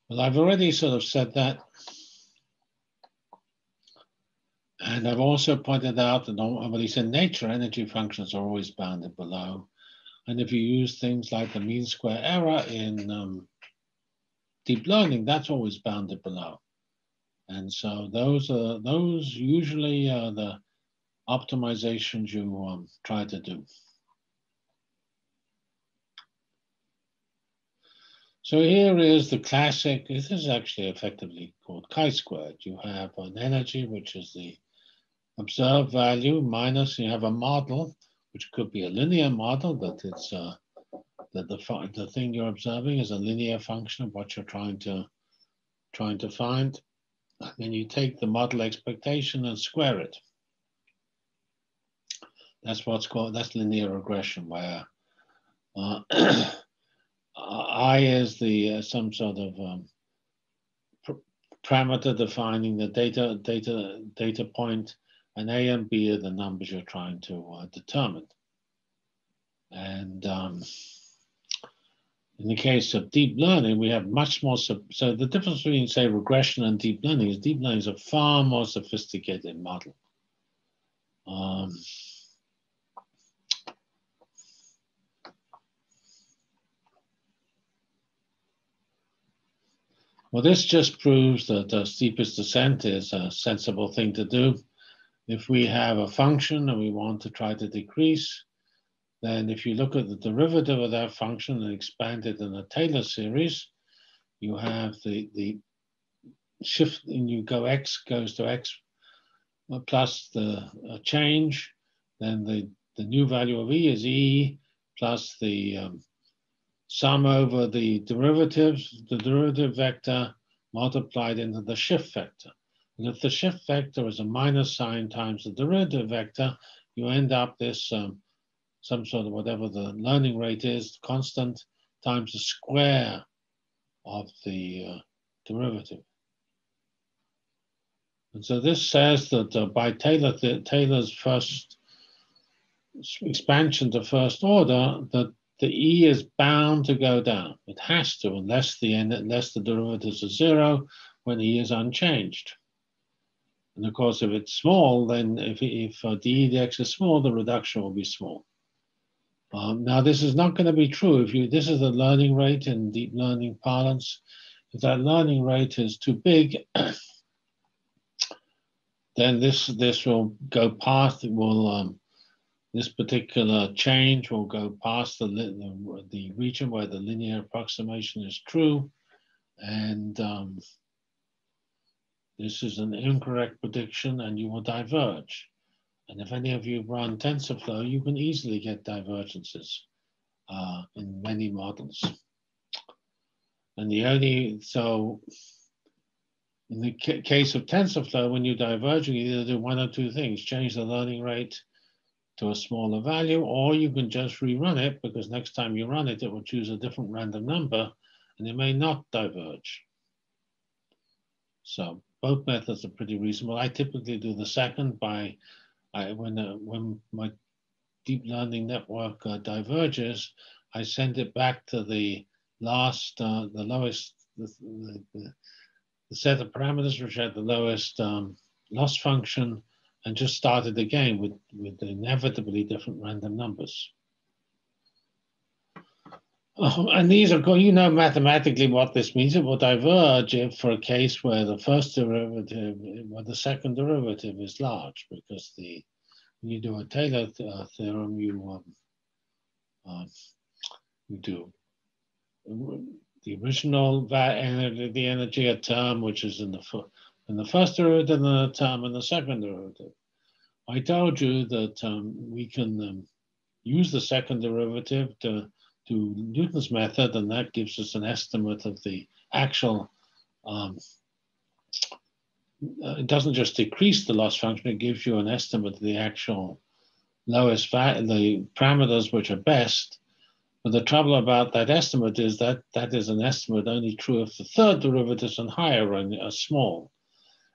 Well, I've already sort of said that. And I've also pointed out that, at least in nature, energy functions are always bounded below. And if you use things like the mean square error in um, deep learning, that's always bounded below. And so those are those usually are the optimizations you um, try to do. So here is the classic, this is actually effectively called chi-squared. You have an energy, which is the observed value minus, you have a model, which could be a linear model, that it's uh, that the, the thing you're observing is a linear function of what you're trying to trying to find. And then you take the model expectation and square it. That's what's called, that's linear regression where uh, I is the uh, some sort of um, parameter defining the data data data point, and A and B are the numbers you're trying to uh, determine. And um, in the case of deep learning, we have much more. So the difference between say regression and deep learning is deep learning is a far more sophisticated model. Um, Well, this just proves that the steepest descent is a sensible thing to do. If we have a function and we want to try to decrease, then if you look at the derivative of that function and expand it in a Taylor series, you have the, the shift and you go x goes to x plus the change, then the, the new value of e is e plus the um, sum over the derivatives, the derivative vector multiplied into the shift vector. And if the shift vector is a minus sign times the derivative vector, you end up this um, some sort of whatever the learning rate is, constant, times the square of the uh, derivative. And so this says that uh, by Taylor Taylor's first expansion to first order, that the E is bound to go down. It has to, unless the unless the derivatives are zero when E is unchanged. And of course, if it's small, then if, if uh, d dx is small, the reduction will be small. Um, now, this is not going to be true if you. This is the learning rate in deep learning parlance. If that learning rate is too big, then this this will go past. It will um, this particular change will go past the, the, the region where the linear approximation is true, and um, this is an incorrect prediction, and you will diverge. And if any of you run TensorFlow, you can easily get divergences uh, in many models. And the only, so in the case of TensorFlow, when you diverge, you either do one or two things, change the learning rate to a smaller value, or you can just rerun it because next time you run it, it will choose a different random number and it may not diverge. So both methods are pretty reasonable. I typically do the second by I, when uh, when my deep learning network uh, diverges, I send it back to the last, uh, the lowest, the, the, the, set of parameters which had the lowest um, loss function, and just started again with, with inevitably different random numbers. Oh, and these are, you know mathematically what this means. It will diverge if for a case where the first derivative, where the second derivative is large, because the when you do a Taylor uh, theorem, you um, uh, you do the original the energy at term, which is in the in the first derivative, and the term in the second derivative. I told you that um, we can um, use the second derivative to do Newton's method, and that gives us an estimate of the actual. Um, uh, it doesn't just decrease the loss function; it gives you an estimate of the actual lowest value, the parameters which are best. But the trouble about that estimate is that that is an estimate only true if the third derivatives and higher are, are small.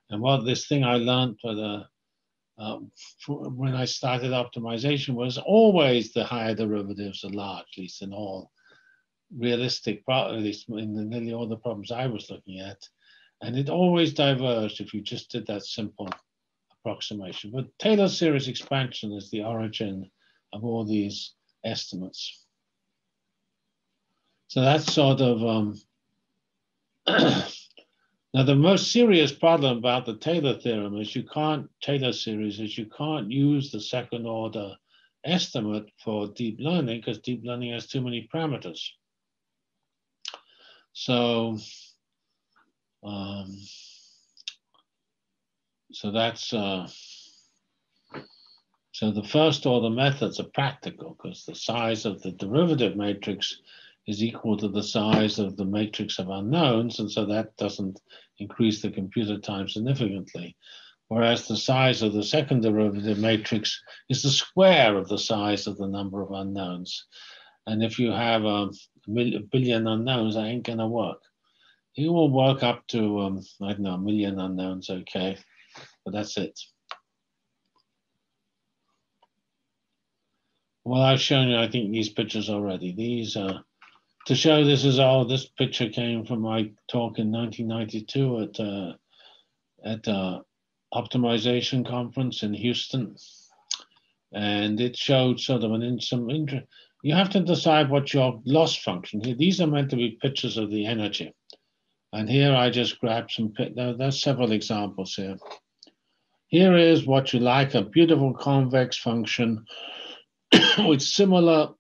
And what this thing I learned for the um, for when I started optimization was always the higher derivatives are large, at least in all realistic, at least in the, nearly all the problems I was looking at. And it always diverged if you just did that simple approximation. But Taylor series expansion is the origin of all these estimates. So that's sort of um, Now, the most serious problem about the Taylor theorem is you can't, Taylor series is you can't use the second order estimate for deep learning because deep learning has too many parameters. So, um, so that's, uh, so the first order methods are practical because the size of the derivative matrix is equal to the size of the matrix of unknowns, and so that doesn't increase the computer time significantly. Whereas the size of the second derivative matrix is the square of the size of the number of unknowns. And if you have a, billion unknowns, that ain't gonna work. It will work up to, um, I don't know, a million unknowns, okay, but that's it. Well, I've shown you, I think, these pictures already. These are to show this is all, this picture came from my talk in 1992 at uh, at uh, optimization conference in Houston, and it showed sort of an in some interest. You have to decide what your loss function. These are meant to be pictures of the energy, and here I just grabbed some. There, there's several examples here. Here is what you like: a beautiful convex function with similar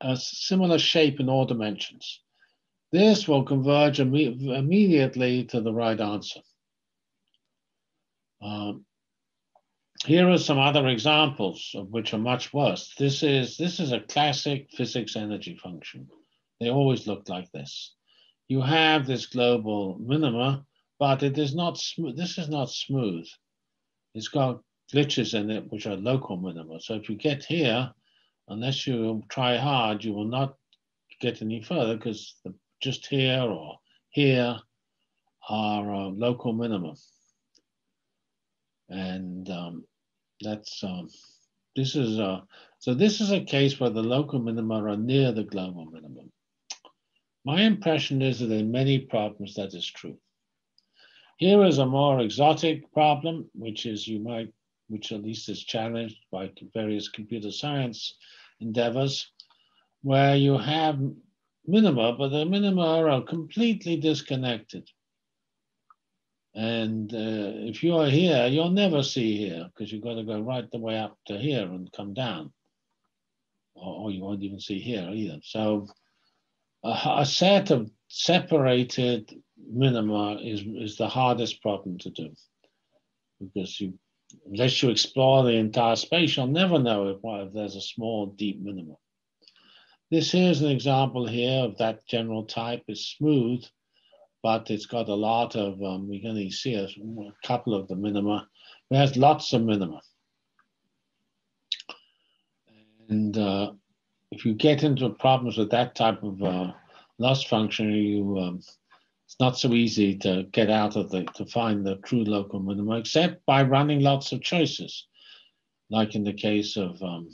a similar shape in all dimensions. This will converge imme immediately to the right answer. Um, here are some other examples of which are much worse. This is, this is a classic physics energy function. They always look like this. You have this global minima, but it is not smooth. This is not smooth. It's got glitches in it, which are local minima. So if you get here, unless you try hard, you will not get any further because just here or here are uh, local minimum. And um, that's, um, this is, a, so this is a case where the local minima are near the global minimum. My impression is that in many problems that is true. Here is a more exotic problem, which is you might which at least is challenged by various computer science endeavors, where you have minima, but the minima are completely disconnected. And uh, if you are here, you'll never see here because you've got to go right the way up to here and come down. Or, or you won't even see here either. So a, a set of separated minima is, is the hardest problem to do because you unless you explore the entire space, you'll never know if, well, if there's a small, deep minimum. This here's an example here of that general type. It's smooth, but it's got a lot of, um, going to see a, a, couple of the minima. It has lots of minima. And uh, if you get into problems with that type of uh, loss function, you um, it's not so easy to get out of the, to find the true local minimum, except by running lots of choices. Like in the case of um,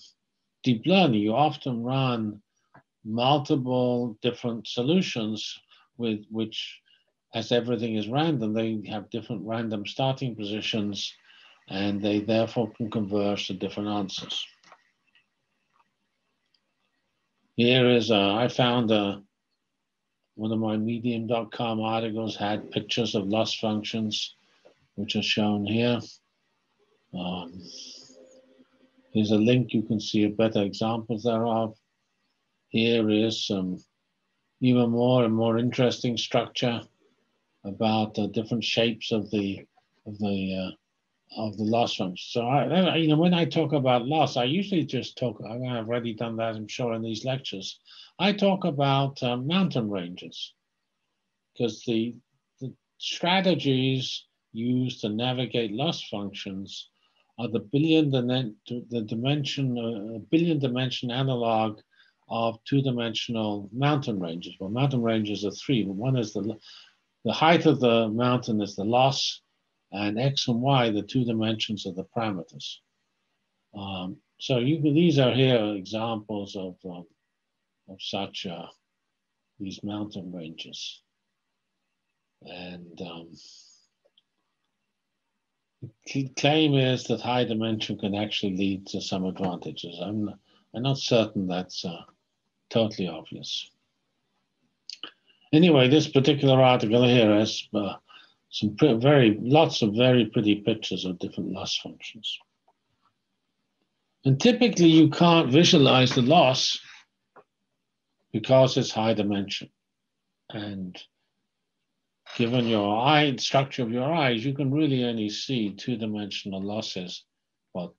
deep learning, you often run multiple different solutions with which, as everything is random, they have different random starting positions and they therefore can converge to different answers. Here is, a, I found a, one of my medium.com articles had pictures of loss functions, which are shown here. Um, here's a link, you can see a better examples thereof. Here is some even more and more interesting structure about the different shapes of the of the uh, of the loss function. So I, you know, when I talk about loss, I usually just talk. I've already done that. I'm sure in these lectures. I talk about uh, mountain ranges because the, the strategies used to navigate loss functions are the billion the dimension uh, billion dimension analog of two-dimensional mountain ranges. Well, mountain ranges are three. One is the the height of the mountain is the loss, and x and y, the two dimensions of the parameters. Um, so you, these are here examples of um, of such uh, these mountain ranges. And um, the claim is that high dimension can actually lead to some advantages. I'm, I'm not certain that's uh, totally obvious. Anyway, this particular article here has uh, some very, lots of very pretty pictures of different loss functions. And typically you can't visualize the loss because it's high dimension. And given your eye structure of your eyes, you can really only see two-dimensional losses, but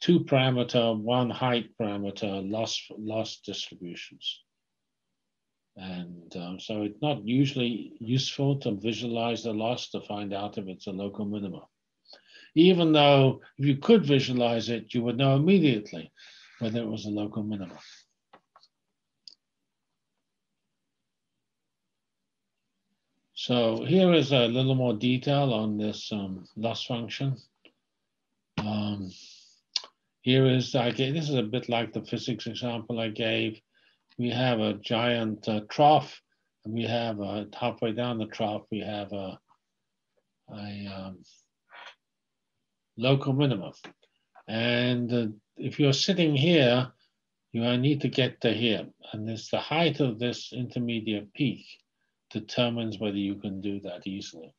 two parameter, one height parameter loss, loss distributions. And um, so it's not usually useful to visualize the loss to find out if it's a local minima. Even though if you could visualize it, you would know immediately whether it was a local minima. So here is a little more detail on this um, loss function. Um, here is, I gave, this is a bit like the physics example I gave. We have a giant uh, trough, and we have a, halfway down the trough, we have a, a um, local minimum. And uh, if you're sitting here, you need to get to here. And it's the height of this intermediate peak determines whether you can do that easily.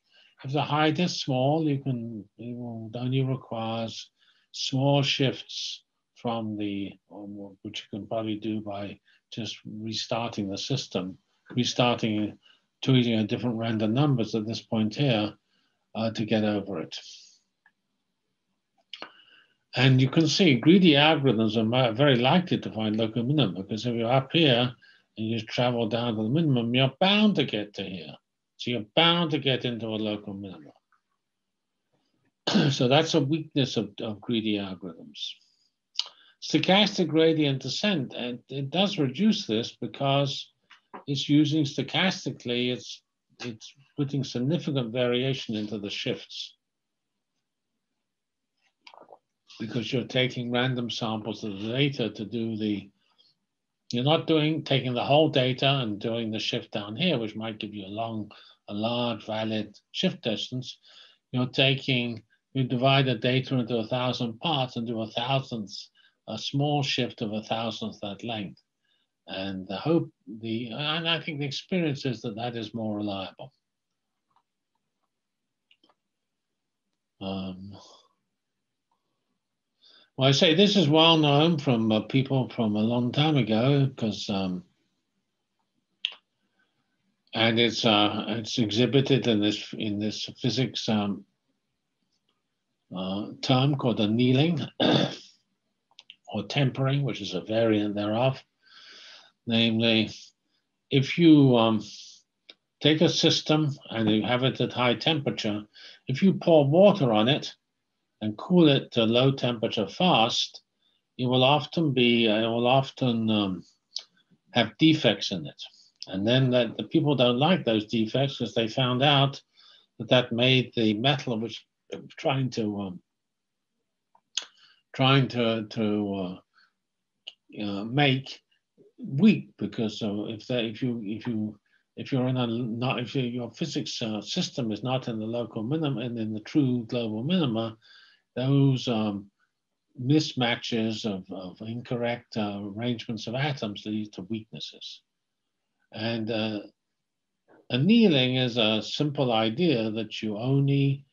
If the height is small, you can, it only requires small shifts from the, um, which you can probably do by just restarting the system, restarting, tweeting a different random numbers at this point here uh, to get over it. And you can see greedy algorithms are very likely to find local minimum because if you're up here, and you travel down to the minimum, you're bound to get to here. So you're bound to get into a local minimum. so that's a weakness of, of greedy algorithms. Stochastic gradient descent, and it does reduce this because it's using stochastically, it's, it's putting significant variation into the shifts. Because you're taking random samples of the data to do the you're not doing taking the whole data and doing the shift down here, which might give you a long, a large valid shift distance. You're taking, you divide the data into a thousand parts and do a thousandth, a small shift of a thousandth that length. And the hope, the and I think the experience is that that is more reliable. Um, well, I say this is well known from uh, people from a long time ago because, um, and it's uh, it's exhibited in this in this physics um, uh, term called annealing or tempering, which is a variant thereof. Namely, if you um, take a system and you have it at high temperature, if you pour water on it and cool it to low temperature fast, it will often be, uh, it will often um, have defects in it. And then that the people don't like those defects because they found out that that made the metal which trying to um, trying to to uh, uh, make weak because uh, if if you if you if you're in a not if your physics uh, system is not in the local minimum and in the true global minima, those um, mismatches of, of incorrect uh, arrangements of atoms lead to weaknesses. And uh, annealing is a simple idea that you only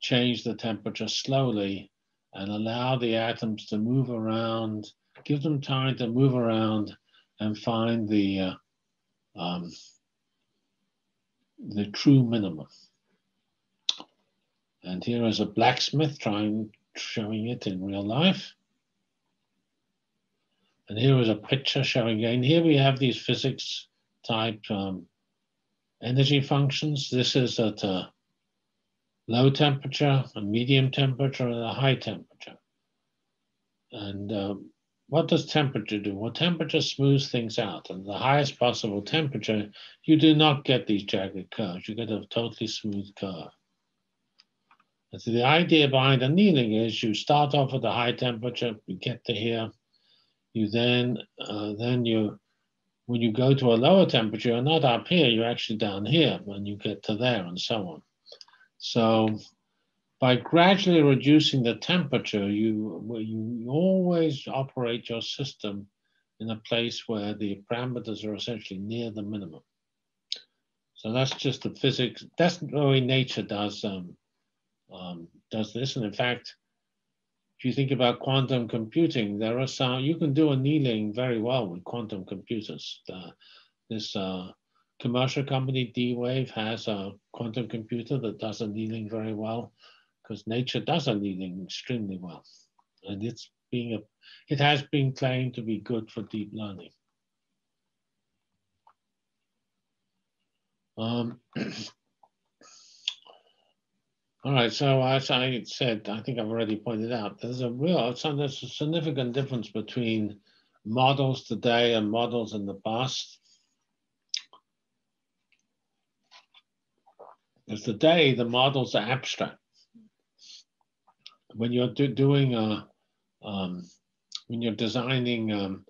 change the temperature slowly and allow the atoms to move around, give them time to move around and find the uh, um, the true minimum. And here is a blacksmith trying showing it in real life. And here is a picture showing again. Here we have these physics type um, energy functions. This is at a low temperature, a medium temperature, and a high temperature. And um, what does temperature do? Well, temperature smooths things out. And the highest possible temperature, you do not get these jagged curves. You get a totally smooth curve. And so the idea behind annealing is you start off at a high temperature, you get to here, you then, uh, then you, when you go to a lower temperature, you're not up here, you're actually down here when you get to there and so on. So by gradually reducing the temperature, you, you always operate your system in a place where the parameters are essentially near the minimum. So that's just the physics. That's the way nature does um, um, does this. And in fact, if you think about quantum computing, there are some you can do annealing very well with quantum computers. This uh, commercial company D-Wave has a quantum computer that does annealing very well because nature does annealing extremely well. And it's being a, it has been claimed to be good for deep learning. Um, all right, so as I said, I think I've already pointed out, there's a real, there's a significant difference between models today and models in the past. Because today the models are abstract when you're do, doing a, um, when you're designing um,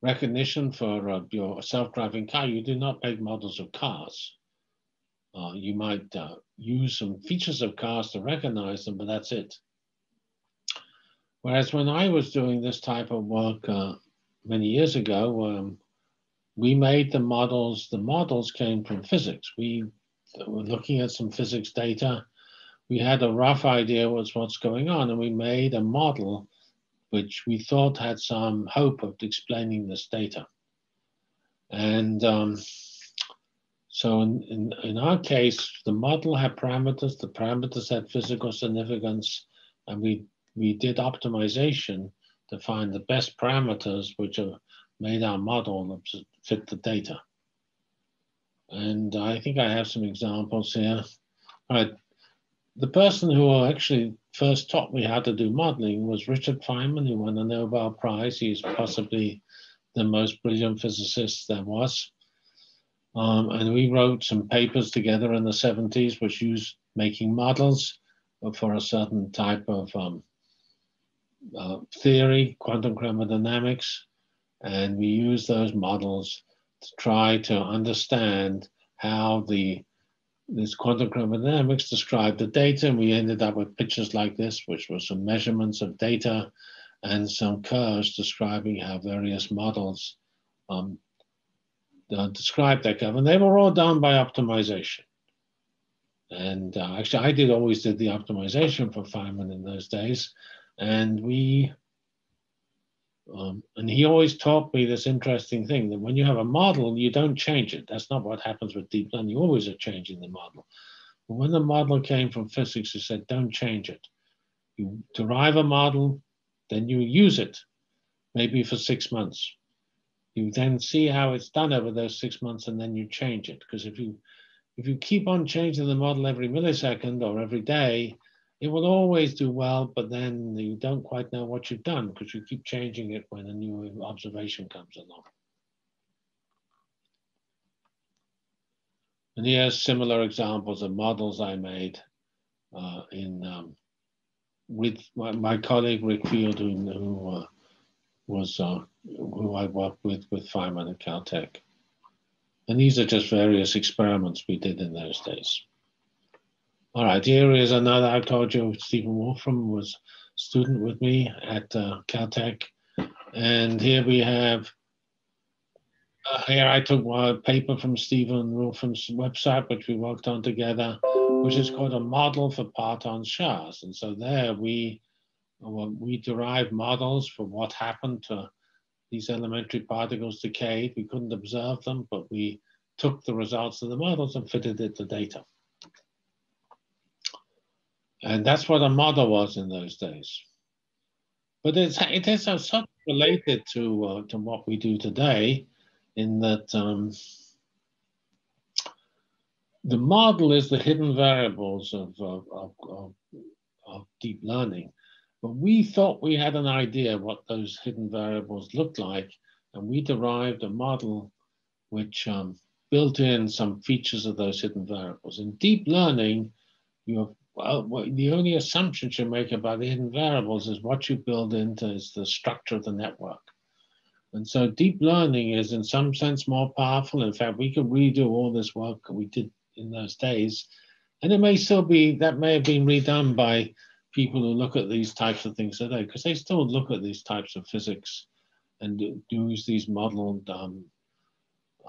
recognition for uh, your self-driving car, you do not make models of cars. Uh, you might uh, use some features of cars to recognize them, but that's it. Whereas when I was doing this type of work uh, many years ago, um, we made the models, the models came from physics. We were looking at some physics data we had a rough idea was what's going on, and we made a model which we thought had some hope of explaining this data. And um, so in, in, in, our case, the model had parameters, the parameters had physical significance, and we, we did optimization to find the best parameters which have made our model fit the data. And I think I have some examples here. Right, the person who actually first taught me how to do modeling was Richard Feynman, who won a Nobel Prize. He's possibly the most brilliant physicist there was. Um, and we wrote some papers together in the 70s, which used making models for a certain type of um, uh, theory, quantum chromodynamics. And we used those models to try to understand how the this quantum chromodynamics described the data, and we ended up with pictures like this, which were some measurements of data and some curves describing how various models um, uh, describe that curve. And they were all done by optimization. And uh, actually, I did always did the optimization for Feynman in those days. And we, um, and he always taught me this interesting thing that when you have a model, you don't change it. That's not what happens with deep learning. You always are changing the model. But when the model came from physics, he said, don't change it. You derive a model, then you use it, maybe for six months. You then see how it's done over those six months, and then you change it. Because if you if you keep on changing the model every millisecond or every day, it will always do well, but then you don't quite know what you've done because you keep changing it when a new observation comes along. And here's similar examples of models I made uh, in um, with my, my, colleague Rick Field, who, who uh, was uh, who I worked with with Feynman at Caltech. And these are just various experiments we did in those days. All right, here is another, I told you, Stephen Wolfram was student with me at uh, Caltech. And here we have, uh, here I took a paper from Stephen Wolfram's website, which we worked on together, which is called a model for parton showers. And so there we, we derived models for what happened to these elementary particles decayed. We couldn't observe them, but we took the results of the models and fitted it to data. And that's what a model was in those days. But it's, it is related to, uh, to what we do today in that um, the model is the hidden variables of, of, of, of deep learning. But we thought we had an idea what those hidden variables looked like, and we derived a model which um, built in some features of those hidden variables. In deep learning, you have well, the only assumptions you make about the hidden variables is what you build into is the structure of the network. And so deep learning is in some sense more powerful. In fact, we could redo all this work we did in those days. And it may still be, that may have been redone by people who look at these types of things today, because they still look at these types of physics and use these modeled um,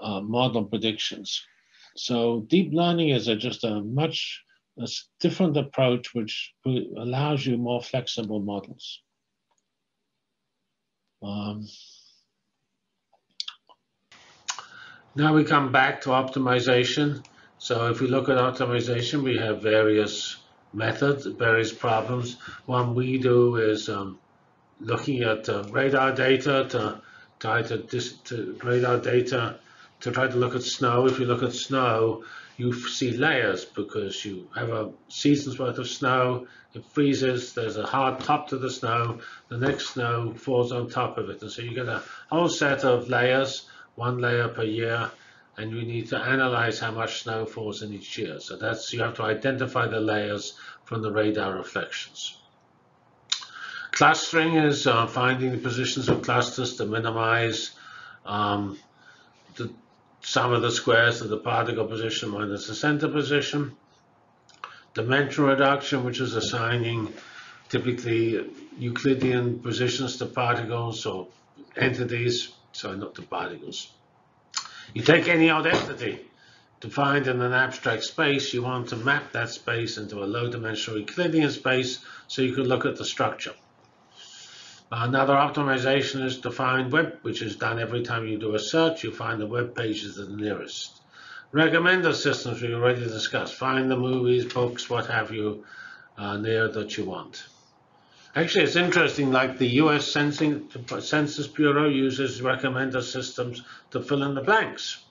uh, model predictions. So deep learning is a, just a much a different approach which allows you more flexible models. Um, now we come back to optimization. So if we look at optimization, we have various methods, various problems. One we do is um, looking at uh, radar data to try to, to radar data to try to look at snow. If you look at snow, you see layers because you have a season's worth of snow, it freezes, there's a hard top to the snow, the next snow falls on top of it. And so you get a whole set of layers, one layer per year, and you need to analyze how much snow falls in each year. So that's you have to identify the layers from the radar reflections. Clustering is uh, finding the positions of clusters to minimize um, the sum of the squares of the particle position minus the center position. Dimension reduction, which is assigning typically Euclidean positions to particles or entities, sorry, not to particles. You take any odd entity defined in an abstract space, you want to map that space into a low-dimensional Euclidean space so you can look at the structure. Another optimization is to find web, which is done every time you do a search, you find the web pages that are nearest. Recommender systems we already discussed. Find the movies, books, what have you, uh, near that you want. Actually, it's interesting, like the US Sensing, Census Bureau uses recommender systems to fill in the blanks.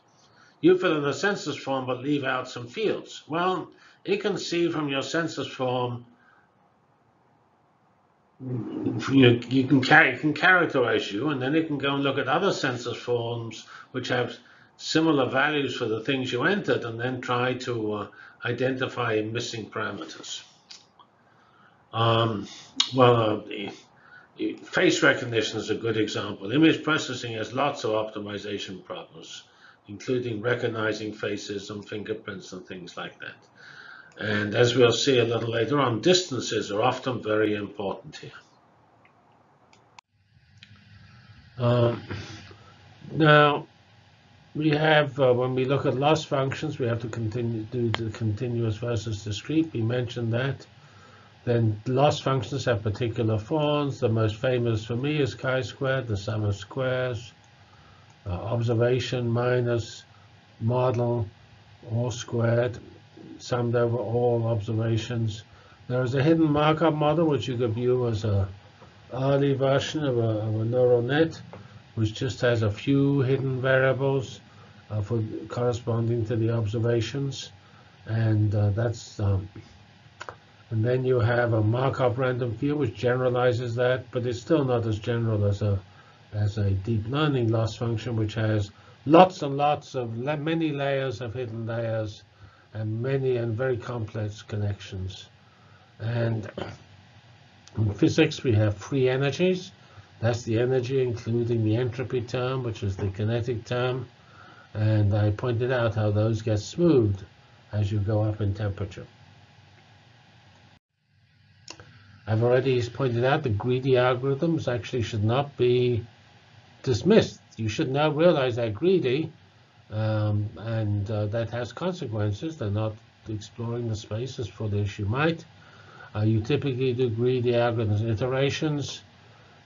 You fill in the census form but leave out some fields. Well, it can see from your census form, you, you can, you can characterize you, and then it can go and look at other census forms which have similar values for the things you entered, and then try to uh, identify missing parameters. Um, well, uh, face recognition is a good example. Image processing has lots of optimization problems, including recognizing faces and fingerprints and things like that. And as we'll see a little later on, distances are often very important here. Um, now, we have, uh, when we look at loss functions, we have to continue do the continuous versus discrete. We mentioned that. Then loss functions have particular forms. The most famous for me is chi-squared, the sum of squares, uh, observation minus model all squared, summed over all observations. There is a hidden Markov model, which you could view as a early version of a, of a neural net, which just has a few hidden variables uh, for corresponding to the observations. And uh, that's um, and then you have a Markov random field, which generalizes that, but it's still not as general as a as a deep learning loss function, which has lots and lots of many layers of hidden layers and many and very complex connections. And in physics, we have free energies. That's the energy, including the entropy term, which is the kinetic term. And I pointed out how those get smoothed as you go up in temperature. I've already pointed out the greedy algorithms actually should not be dismissed. You should now realize they're greedy, um, and uh, that has consequences. They're not exploring the spaces for as you might. Uh, you typically do greedy algorithms iterations,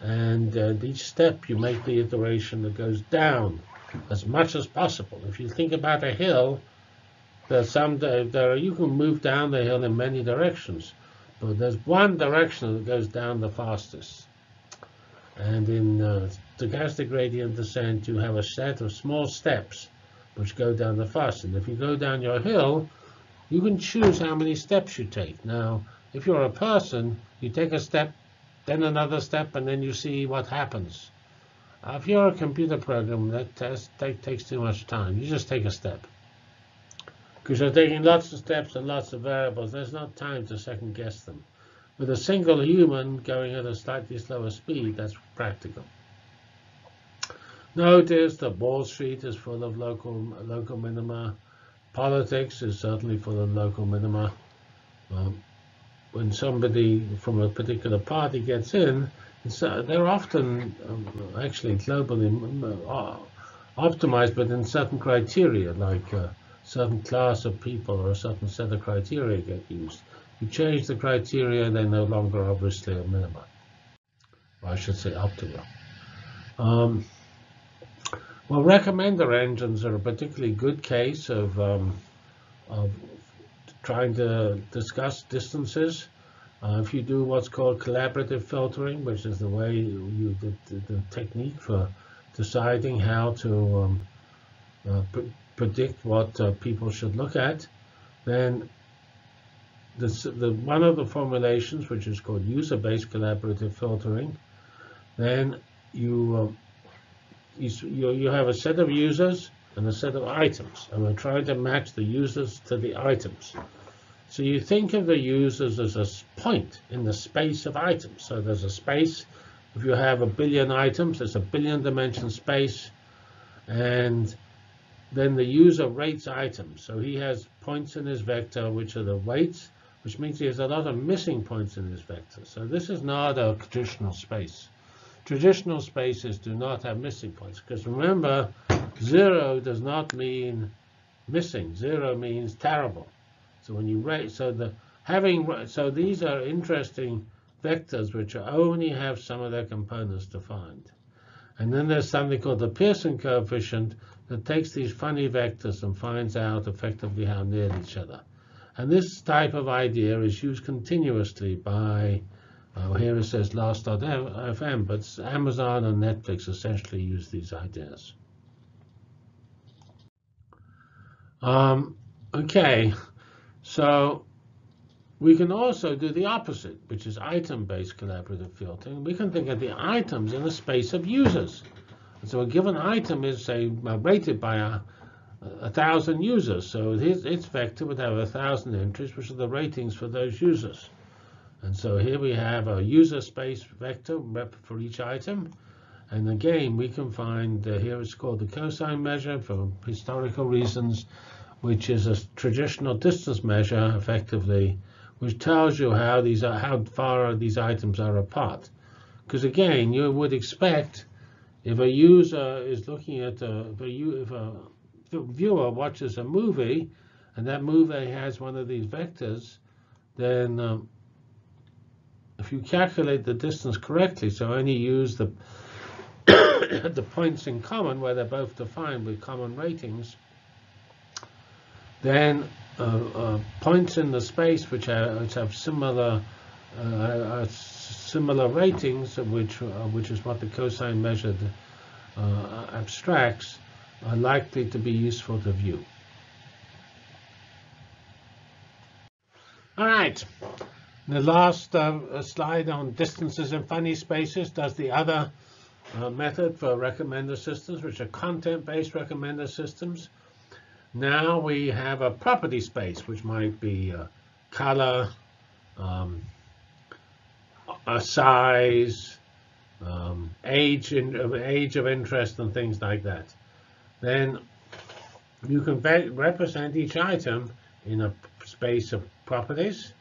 and uh, each step you make the iteration that goes down as much as possible. If you think about a hill, there's some there you can move down the hill in many directions. But there's one direction that goes down the fastest. And in uh, stochastic gradient descent, you have a set of small steps which go down the fastest. And if you go down your hill, you can choose how many steps you take. Now, if you're a person, you take a step, then another step, and then you see what happens. If you're a computer program, that, that takes too much time. You just take a step because you're taking lots of steps and lots of variables. There's not time to second guess them. With a single human going at a slightly slower speed, that's practical. Notice that Wall Street is full of local local minima. Politics is certainly full of local minima. Um, when somebody from a particular party gets in, uh, they're often um, actually globally uh, optimized, but in certain criteria, like uh, certain class of people or a certain set of criteria get used. You change the criteria, they're no longer obviously a minima. Or I should say optimal. Um, well, recommender engines are a particularly good case of, um, of trying to discuss distances. Uh, if you do what's called collaborative filtering, which is the way you, the, the, technique for deciding how to um, uh, predict what uh, people should look at, then the, one of the formulations, which is called user-based collaborative filtering, then you, uh, you, you have a set of users and a set of items, and we're trying to match the users to the items. So you think of the users as a point in the space of items. So there's a space. If you have a billion items, there's a billion dimension space, and then the user rates items. So he has points in his vector, which are the weights, which means he has a lot of missing points in his vector. So this is not a traditional space. Traditional spaces do not have missing points, because remember, zero does not mean missing. Zero means terrible. So when you rate, so the having, so these are interesting vectors which only have some of their components defined. And then there's something called the Pearson coefficient, that takes these funny vectors and finds out effectively how near each other. And this type of idea is used continuously by, uh, here it says last.fm, but Amazon and Netflix essentially use these ideas. Um, okay, so we can also do the opposite, which is item-based collaborative filtering. We can think of the items in the space of users. So a given item is, say, rated by a, a thousand users. So its, its vector would have a thousand entries, which are the ratings for those users. And so here we have a user space vector for each item. And again, we can find, uh, here it's called the cosine measure for historical reasons, which is a traditional distance measure, effectively, which tells you how these are, how far these items are apart. Because again, you would expect if a user is looking at a, if a, viewer watches a movie and that movie has one of these vectors, then um, if you calculate the distance correctly, so only use the the points in common where they're both defined with common ratings, then uh, uh, points in the space which, are, which have similar uh, similar ratings, which uh, which is what the cosine measure uh, abstracts, are likely to be useful to view. All right. The last uh, slide on distances in funny spaces does the other uh, method for recommender systems, which are content-based recommender systems. Now we have a property space, which might be uh, color, um, a size, um, age, in, age of interest, and things like that. Then you can represent each item in a space of properties,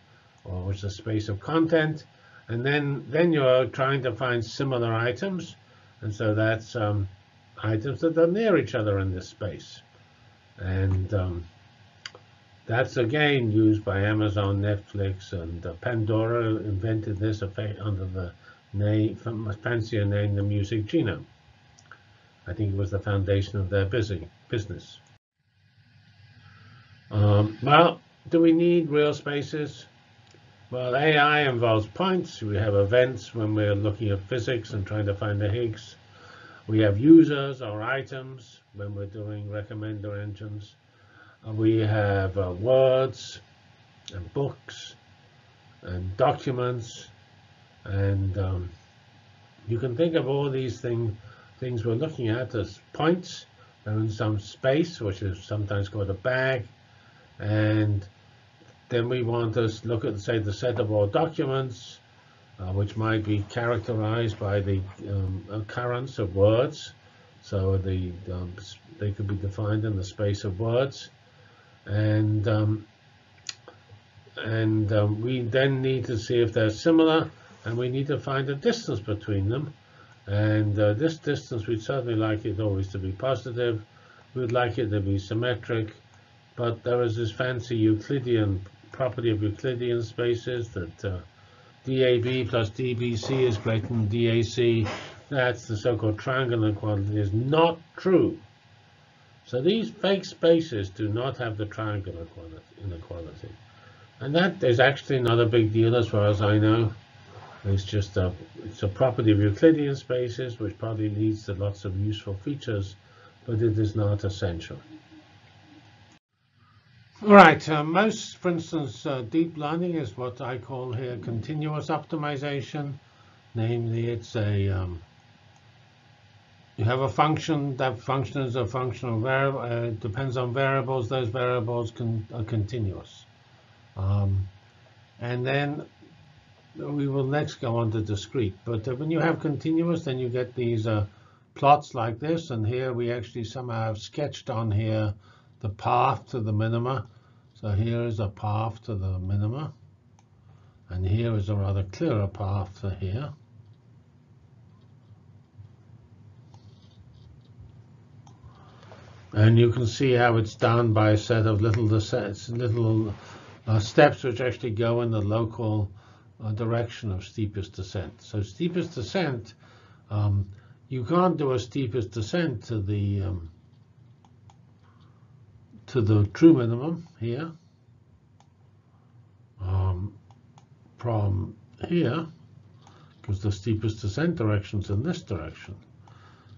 or which is a space of content, and then then you're trying to find similar items, and so that's um, items that are near each other in this space. And um, that's again used by Amazon, Netflix, and uh, Pandora invented this under the name, fancier name, the Music Genome. I think it was the foundation of their busy, business. Um, well, do we need real spaces? Well, AI involves points. We have events when we're looking at physics and trying to find the Higgs. We have users or items when we're doing recommender engines. We have uh, words and books and documents. And um, you can think of all these thing, things we're looking at as points. They're in some space, which is sometimes called a bag. And then we want to look at, say, the set of all documents, uh, which might be characterized by the um, occurrence of words. So the um, they could be defined in the space of words. And um, and um, we then need to see if they're similar, and we need to find a distance between them. And uh, this distance, we'd certainly like it always to be positive. We'd like it to be symmetric. But there is this fancy Euclidean property of Euclidean spaces that uh, DAB plus DBC is greater than DAC. That's the so-called triangular inequality is not true. So these fake spaces do not have the triangular inequality. And that is actually not a big deal as far as I know. It's just a, it's a property of Euclidean spaces, which probably leads to lots of useful features, but it is not essential. Right, uh, most, for instance, uh, deep learning is what I call here continuous optimization. Namely, it's a, um, you have a function, that function is a functional variable, uh, depends on variables, those variables can, are continuous. Um, and then we will next go on to discrete. But uh, when you have continuous, then you get these uh, plots like this. And here we actually somehow have sketched on here the path to the minima. So here is a path to the minima. And here is a rather clearer path to here. And you can see how it's done by a set of little, little uh, steps which actually go in the local uh, direction of steepest descent. So steepest descent, um, you can't do a steepest descent to the um, to the true minimum here um, from here because the steepest descent direction is in this direction.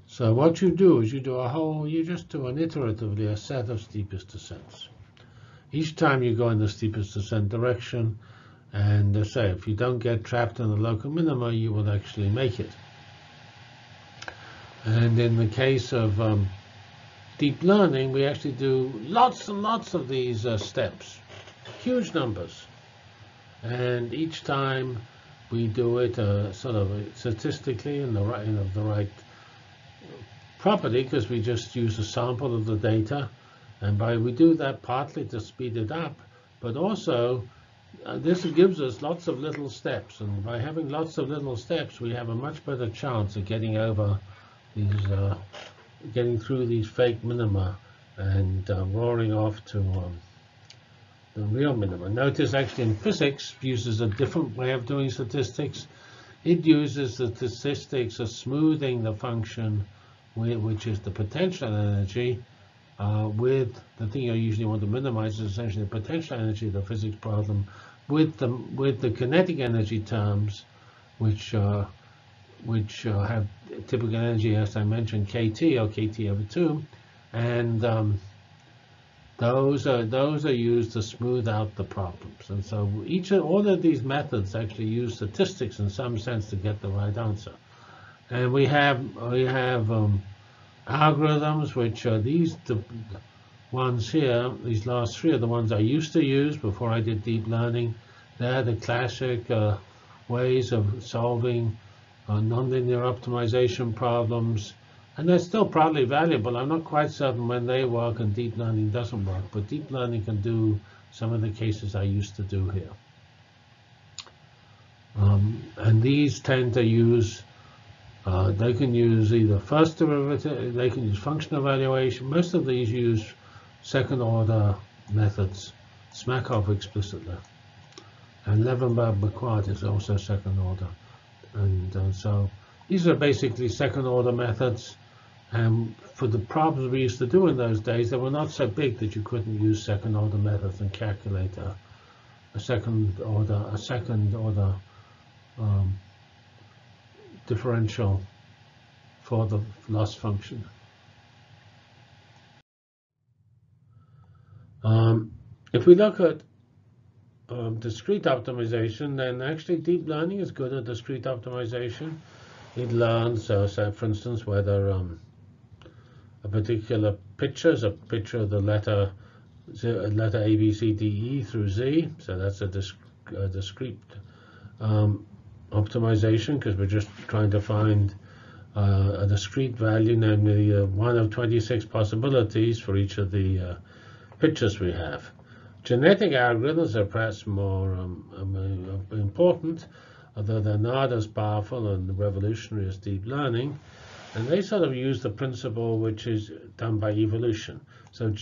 So what you do is you do a whole, you just do an iteratively a set of steepest descents. Each time you go in the steepest descent direction, and say if you don't get trapped in the local minima, you will actually make it. And in the case of um, deep learning, we actually do lots and lots of these uh, steps, huge numbers. And each time we do it uh, sort of statistically in the right, the right property because we just use a sample of the data. And by we do that partly to speed it up, but also uh, this gives us lots of little steps. And by having lots of little steps, we have a much better chance of getting over these uh, getting through these fake minima and uh, roaring off to um, the real minima. Notice actually in physics uses a different way of doing statistics. It uses the statistics of smoothing the function, which is the potential energy, uh, with the thing you usually want to minimize is essentially the potential energy of the physics problem, with the with the kinetic energy terms, which uh, which uh, have typical energy, as I mentioned, kT or kT over two, and um, those are those are used to smooth out the problems. And so each of all of these methods actually use statistics in some sense to get the right answer. And we have we have um, algorithms which are these the ones here. These last three are the ones I used to use before I did deep learning. They're the classic uh, ways of solving uh, nonlinear optimization problems and they're still probably valuable. I'm not quite certain when they work and deep learning doesn't work, but deep learning can do some of the cases I used to do here. Um, and these tend to use, uh, they can use either first derivative, they can use function evaluation. Most of these use second order methods, SMACOF explicitly. And Levenberg-Marquardt is also second order. And uh, so these are basically second order methods. And for the problems we used to do in those days, they were not so big that you couldn't use second order methods and calculate a, a second order a second order um, differential for the loss function. Um, if we look at um, discrete optimization, then actually deep learning is good at discrete optimization. It learns, uh, say, for instance, whether um, a particular picture is a picture of the letter letter A, B, C, D, E through Z. So that's a, disc, a discrete um, optimization because we're just trying to find uh, a discrete value, namely uh, one of 26 possibilities for each of the uh, pictures we have. Genetic algorithms are perhaps more um, important, although they're not as powerful and revolutionary as deep learning. And they sort of use the principle which is done by evolution. So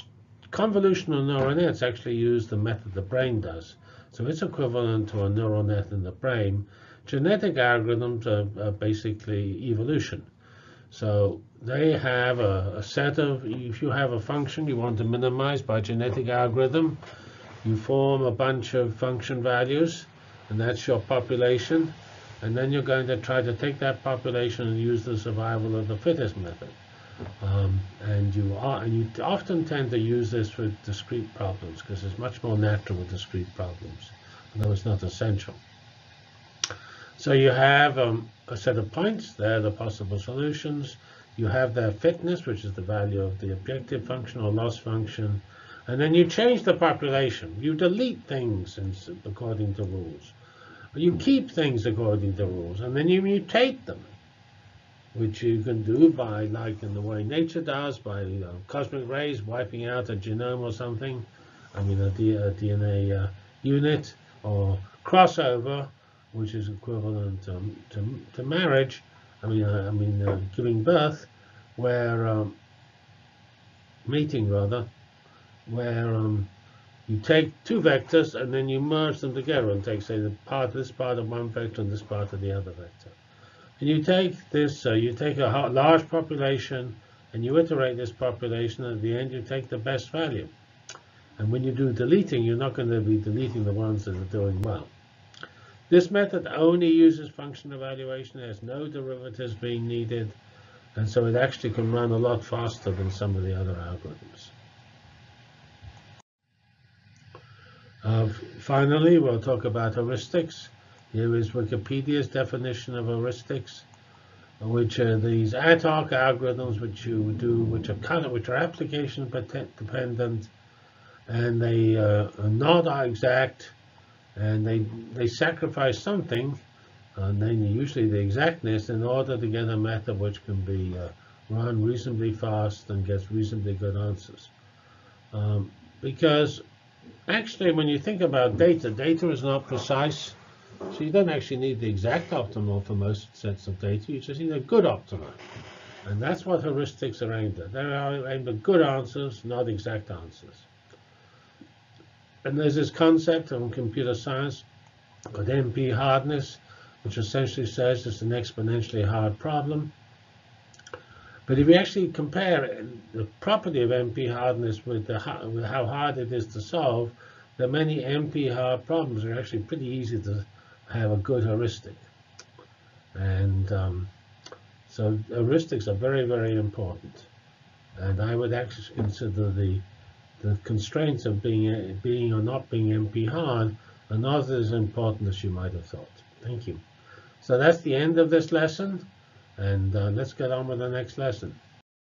convolutional neural nets actually use the method the brain does. So it's equivalent to a neural net in the brain. Genetic algorithms are, are basically evolution. So they have a, a, set of, if you have a function you want to minimize by genetic algorithm, you form a bunch of function values, and that's your population and then you're going to try to take that population and use the survival of the fittest method. Um, and you are, and you often tend to use this for discrete problems because it's much more natural with discrete problems, although it's not essential. So you have um, a set of points, they're the possible solutions. You have their fitness, which is the value of the objective function or loss function. And then you change the population. You delete things according to rules. You keep things according to rules, and then you mutate them, which you can do by, like in the way nature does, by you know, cosmic rays wiping out a genome or something, I mean a, DNA uh, unit, or crossover, which is equivalent to, to, to marriage, I mean, uh, I mean uh, giving birth, where um, mating rather, where um, you take two vectors and then you merge them together and take, say, the part this part of one vector and this part of the other vector. And you take this, uh, you take a large population and you iterate this population, and at the end you take the best value. And when you do deleting, you're not going to be deleting the ones that are doing well. This method only uses function evaluation. There's no derivatives being needed. And so it actually can run a lot faster than some of the other algorithms. Uh, finally, we'll talk about heuristics. Here is Wikipedia's definition of heuristics, which are these ad hoc algorithms which you do, which are kind of, which are application dependent, and they uh, are not exact, and they they sacrifice something, and then usually the exactness, in order to get a method which can be uh, run reasonably fast and gets reasonably good answers. Um, because actually, when you think about data, data is not precise. So you don't actually need the exact optimal for most sets of data. You just need a good optimal. And that's what heuristics are aimed at. They're aimed at good answers, not exact answers. And there's this concept in computer science called NP hardness, which essentially says it's an exponentially hard problem. But if you actually compare the property of NP hardness with, the, with how hard it is to solve, the many NP hard problems are actually pretty easy to have a good heuristic. And um, so heuristics are very, very important. And I would actually consider the the constraints of being being or not being NP hard are not as important as you might have thought. Thank you. So that's the end of this lesson, and uh, let's get on with the next lesson.